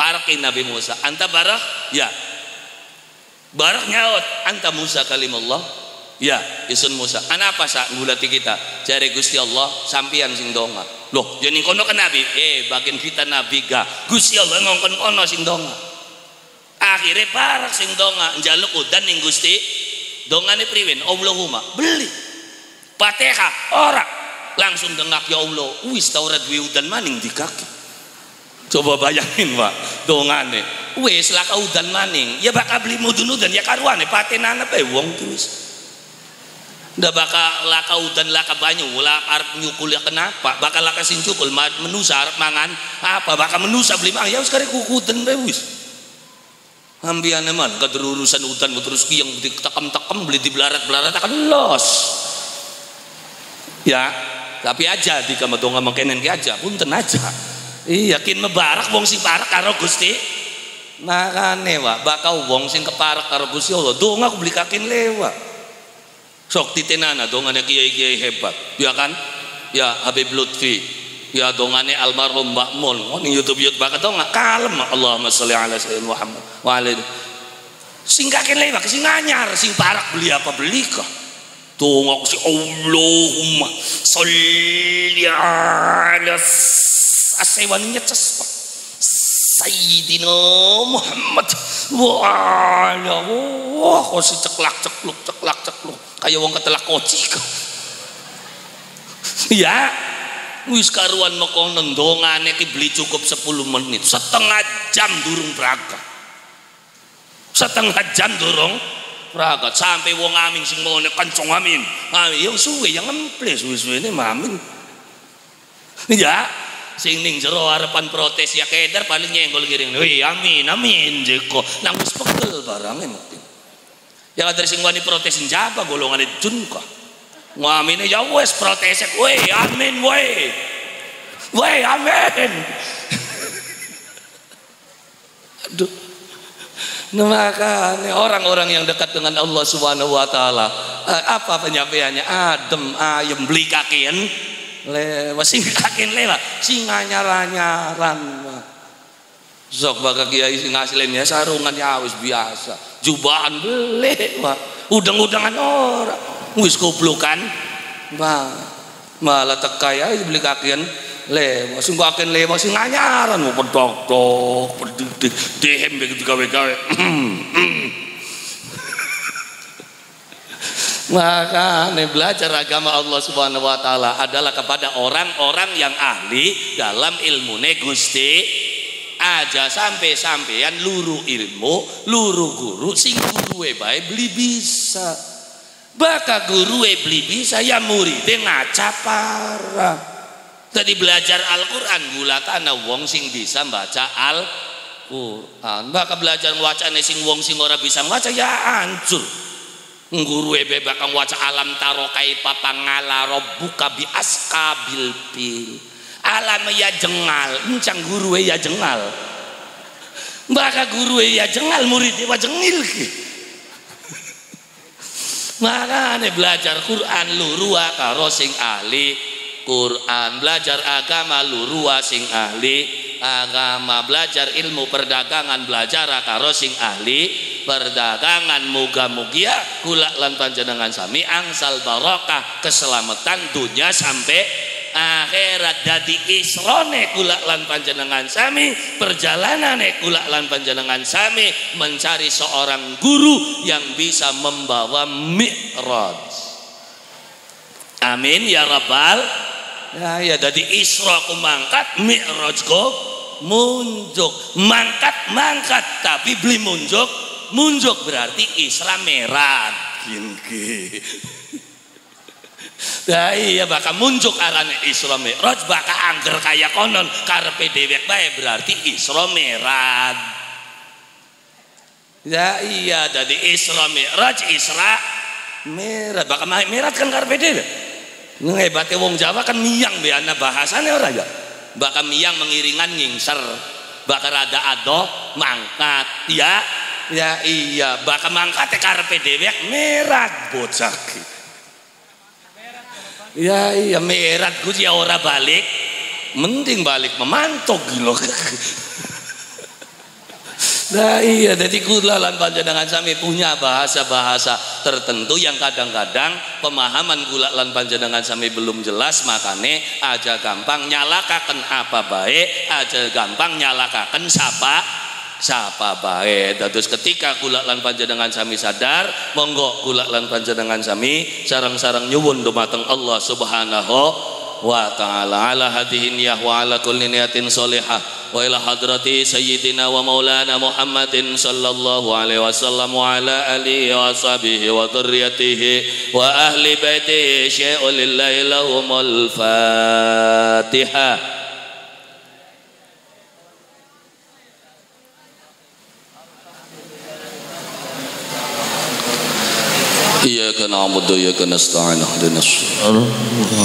[SPEAKER 3] parakin Nabi Musa. Anta barah ya. Barah nyaut. Anta Musa kalimullah? Ya isun Musa. Ana apa sa ngulati kita? Cari Gusti Allah sampian sing donga. Loh jadi kono kan Nabi? Eh bagian kita Nabi ga. Gusti Allah ngongkon kono sing donga. Akhirnya parak sing donga. Njaluk udan ning Gusti. Dongane priwen Allahumma beli Fatihah ora. Langsung dengak ya Allah wis taurat udan maning di kaki. Coba bayangin Pak dongane. Wis laka udan maning ya bakal beli mudun udan ya karuane patenana bae wong wis. Ndak bakal laka udan laka banyu lah arep nyukul ya kenapa? Bakal laka sing cukul menusa arep mangan. Apa bakal menusa beli mangan? Ya wis kare kukudan bae wis. Ambiane man kader urusan hutan terus yang ditekam-tekam beli di belarat-belarat akan los. Ya, tapi aja di kamar donga mengkenen ki aja, punten aja. Iya, kin mebarak wong sing parak karo Gusti. Makane wa bakau wong sing keparak karo Gusti Allah, donga aku beli kakin lewa. Sok titenana dongane kiai-kiai hebat, ya kan? Ya Habib Lutfi, ya dongane almarhum Mbak Mun. Oh YouTube YouTube bakat dong kalem. Allahumma sholli ala sayyidina Muhammad. Wa ala sing kakek lewat sing nganyar sing parak beli apa beli kah tuh ngaku si Allahumma sholli ala asewan nyecas Sayyidina Muhammad wa ala wah kok si ceklak cekluk ceklak cekluk? Kayak wong ketelak koci ya wis karuan mekono dongane ki beli cukup 10 menit. Setengah jam durung berangkat. Setengah jam durung berangkat sampai wong amin sing mau kencong amin. Amin. Yang suwe yang ngemple suwe-suwe ini mamin ya sing ning jero harapan protes ya keder paling nyenggol giring wih amin amin jeko. Nang wis pegel barangnya mungkin yang ada sing wani protes japa golongan itu kah ngamine ya wes protes we amin we we amin. Aduh makanya orang-orang yang dekat dengan Allah Subhanahu wa taala eh, apa penyampaiannya? Adem ayem beli kakian lewat. Sing kakian lewat sing nyar-nyaran sok bakal kiai sing ngasilin sarungan ya wis biasa. Jubahan beli udang-udangan orang. Wis goblokan. Bah malah tekaya beli kakian le sing kakian le masih nganyaran. Mau pedok tok pedek dehem begitu gawe gawe maka belajar agama Allah Subhanahu wa taala adalah kepada orang-orang yang ahli dalam ilmu Gusti. Aja sampai sampean luru ilmu luru guru sing guru bae beli bisa Baka guru beli bisa ya murid ngaca parah. Tadi belajar Al-Quran gula karena wong sing bisa baca Al-Quran. Baka belajar wacane sing wong sing ora bisa baca ya hancur. Guru e bakal waca alam taro kaipa pangala rabbuka bi askabil pil. Alam ya jengal, encang guru ya jengal. Baka guru ya jengal murid ya jengil ki makanya belajar Quran lurua karo sing ahli Quran. Belajar agama lurua sing ahli agama. Belajar ilmu perdagangan belajar karo sing ahli perdagangan. Muga mugia kula lan panjenengan sami angsal barokah keselamatan dunia sampai akhirat dadi isrone kula lan panjenengan sami perjalanane kula lan panjenengan sami mencari seorang guru yang bisa membawa mi'raj. Amin ya rabbal ya ya dadi isra ku mangkat mi'raj ku munjuk. Mangkat mangkat tapi beli munjuk. Munjuk berarti isra merah. Gini Nah iya bakal munjuk arane Isra Mi'raj bakal angger kaya konon karepe dhewek bae berarti Isra Mi'raj. Ya iya dari Isra Mi'raj Isra Mi'raj bakal Mi'raj kan karepe dhewe. Ngehebate wong Jawa kan miyang be ana bahasane ora ya. Bakal miyang mengiringan ngingser. Bakal ada ado mangkat ya. Ya iya bakal mangkate karepe dhewek Mi'raj bocah. Ya iya merat gue ya ora balik. Mending balik memantok gitu. Nah iya, jadi kulalan panjenengan sami punya bahasa-bahasa tertentu yang kadang-kadang pemahaman kulalan panjenengan sami belum jelas makane aja gampang nyalakaken apa baik, aja gampang nyalakaken siapa siapa baik. Terus ketika kula lan panjenengan sami sadar, monggo kula lan panjenengan sami sarang-sarang nyuwun dumateng Allah Subhanahu wa taala. Ala hadhihi niyah wa ala kulli niyatin sholihah wa ila hadrati sayyidina wa maulana Muhammadin sallallahu alaihi wasallam wa ala alihi wa sahbihi wa dhurriyyatihi wa ahli baitihi. Syai'un lillahi lahumul fatihah إياك نعبد وإياك نستعين اهدنا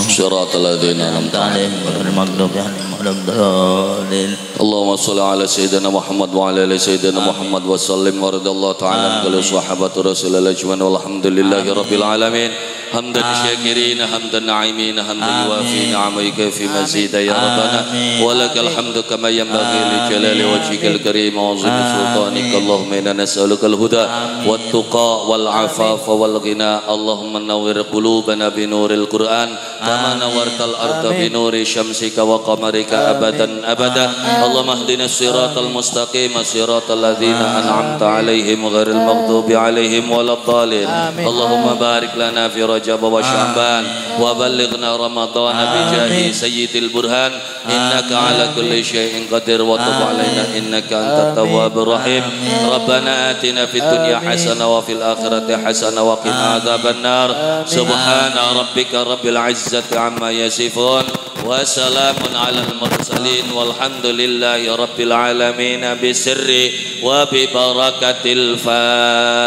[SPEAKER 3] الصراط. الذين أنعمت عليهم.
[SPEAKER 4] غير المغضوب عليهم ولا الضالين
[SPEAKER 1] اللهم صل على سيدنا محمد وعلى آل سيدنا محمد وسلم ورضي الله تعالى عن كل صحابة رسول الله أجمعين والحمد لله رب العالمين. حمدا الشاكرين حمدا الناعمين حمدا يوافي نعمك في مزيد يا ربنا. ولك الحمد كما ينبغي لجلال وجهك الكريم وعظيم سلطانك. اللهم إنا نسألك الهدى والتقى والعفاف والغنى. اللهم نور قلوبنا بنور القرآن كما نورت الأرض بنور شمسك وقمرك أبدا أبدا. اللهم اهدنا الصراط المستقيم صراط الذين أنعمت عليهم غير المغضوب عليهم ولا الضالين. اللهم بارك لنا في رجب وشعبان وبلغنا رمضان بجاه سيد البرهان. إنك على كل شيء قدير وتب علينا. إنك أنت التواب الرحيم. ربنا آتنا في الدنيا حسنة وفي الآخرة حسنة وقنا عذاب النار. سبحان ربك رب العزة عما يصفون. وسلام على المرسلين. والحمد لله رب العالمين بسر وببركة الفاتحة.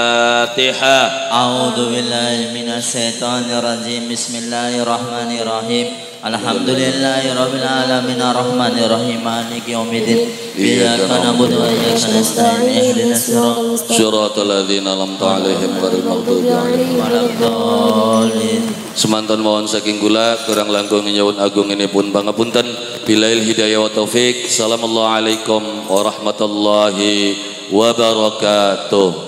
[SPEAKER 4] أعوذ بالله من الشيطان الرجيم بسم الله الرحمن الرحيم الحمد لله رب العالمين الرحمن الرحيم مالك يوم الدين إياك نعبد وإياك نستعين اهدنا الصراط
[SPEAKER 1] صراط الذين أنعمت عليهم غير المغضوب عليهم
[SPEAKER 4] ولا الضالين
[SPEAKER 1] Semantan mohon saking gula kurang langkung nyawun agung ini pun pangapunten bilail hidayah wa taufik. Assalamualaikum warahmatullahi wabarakatuh.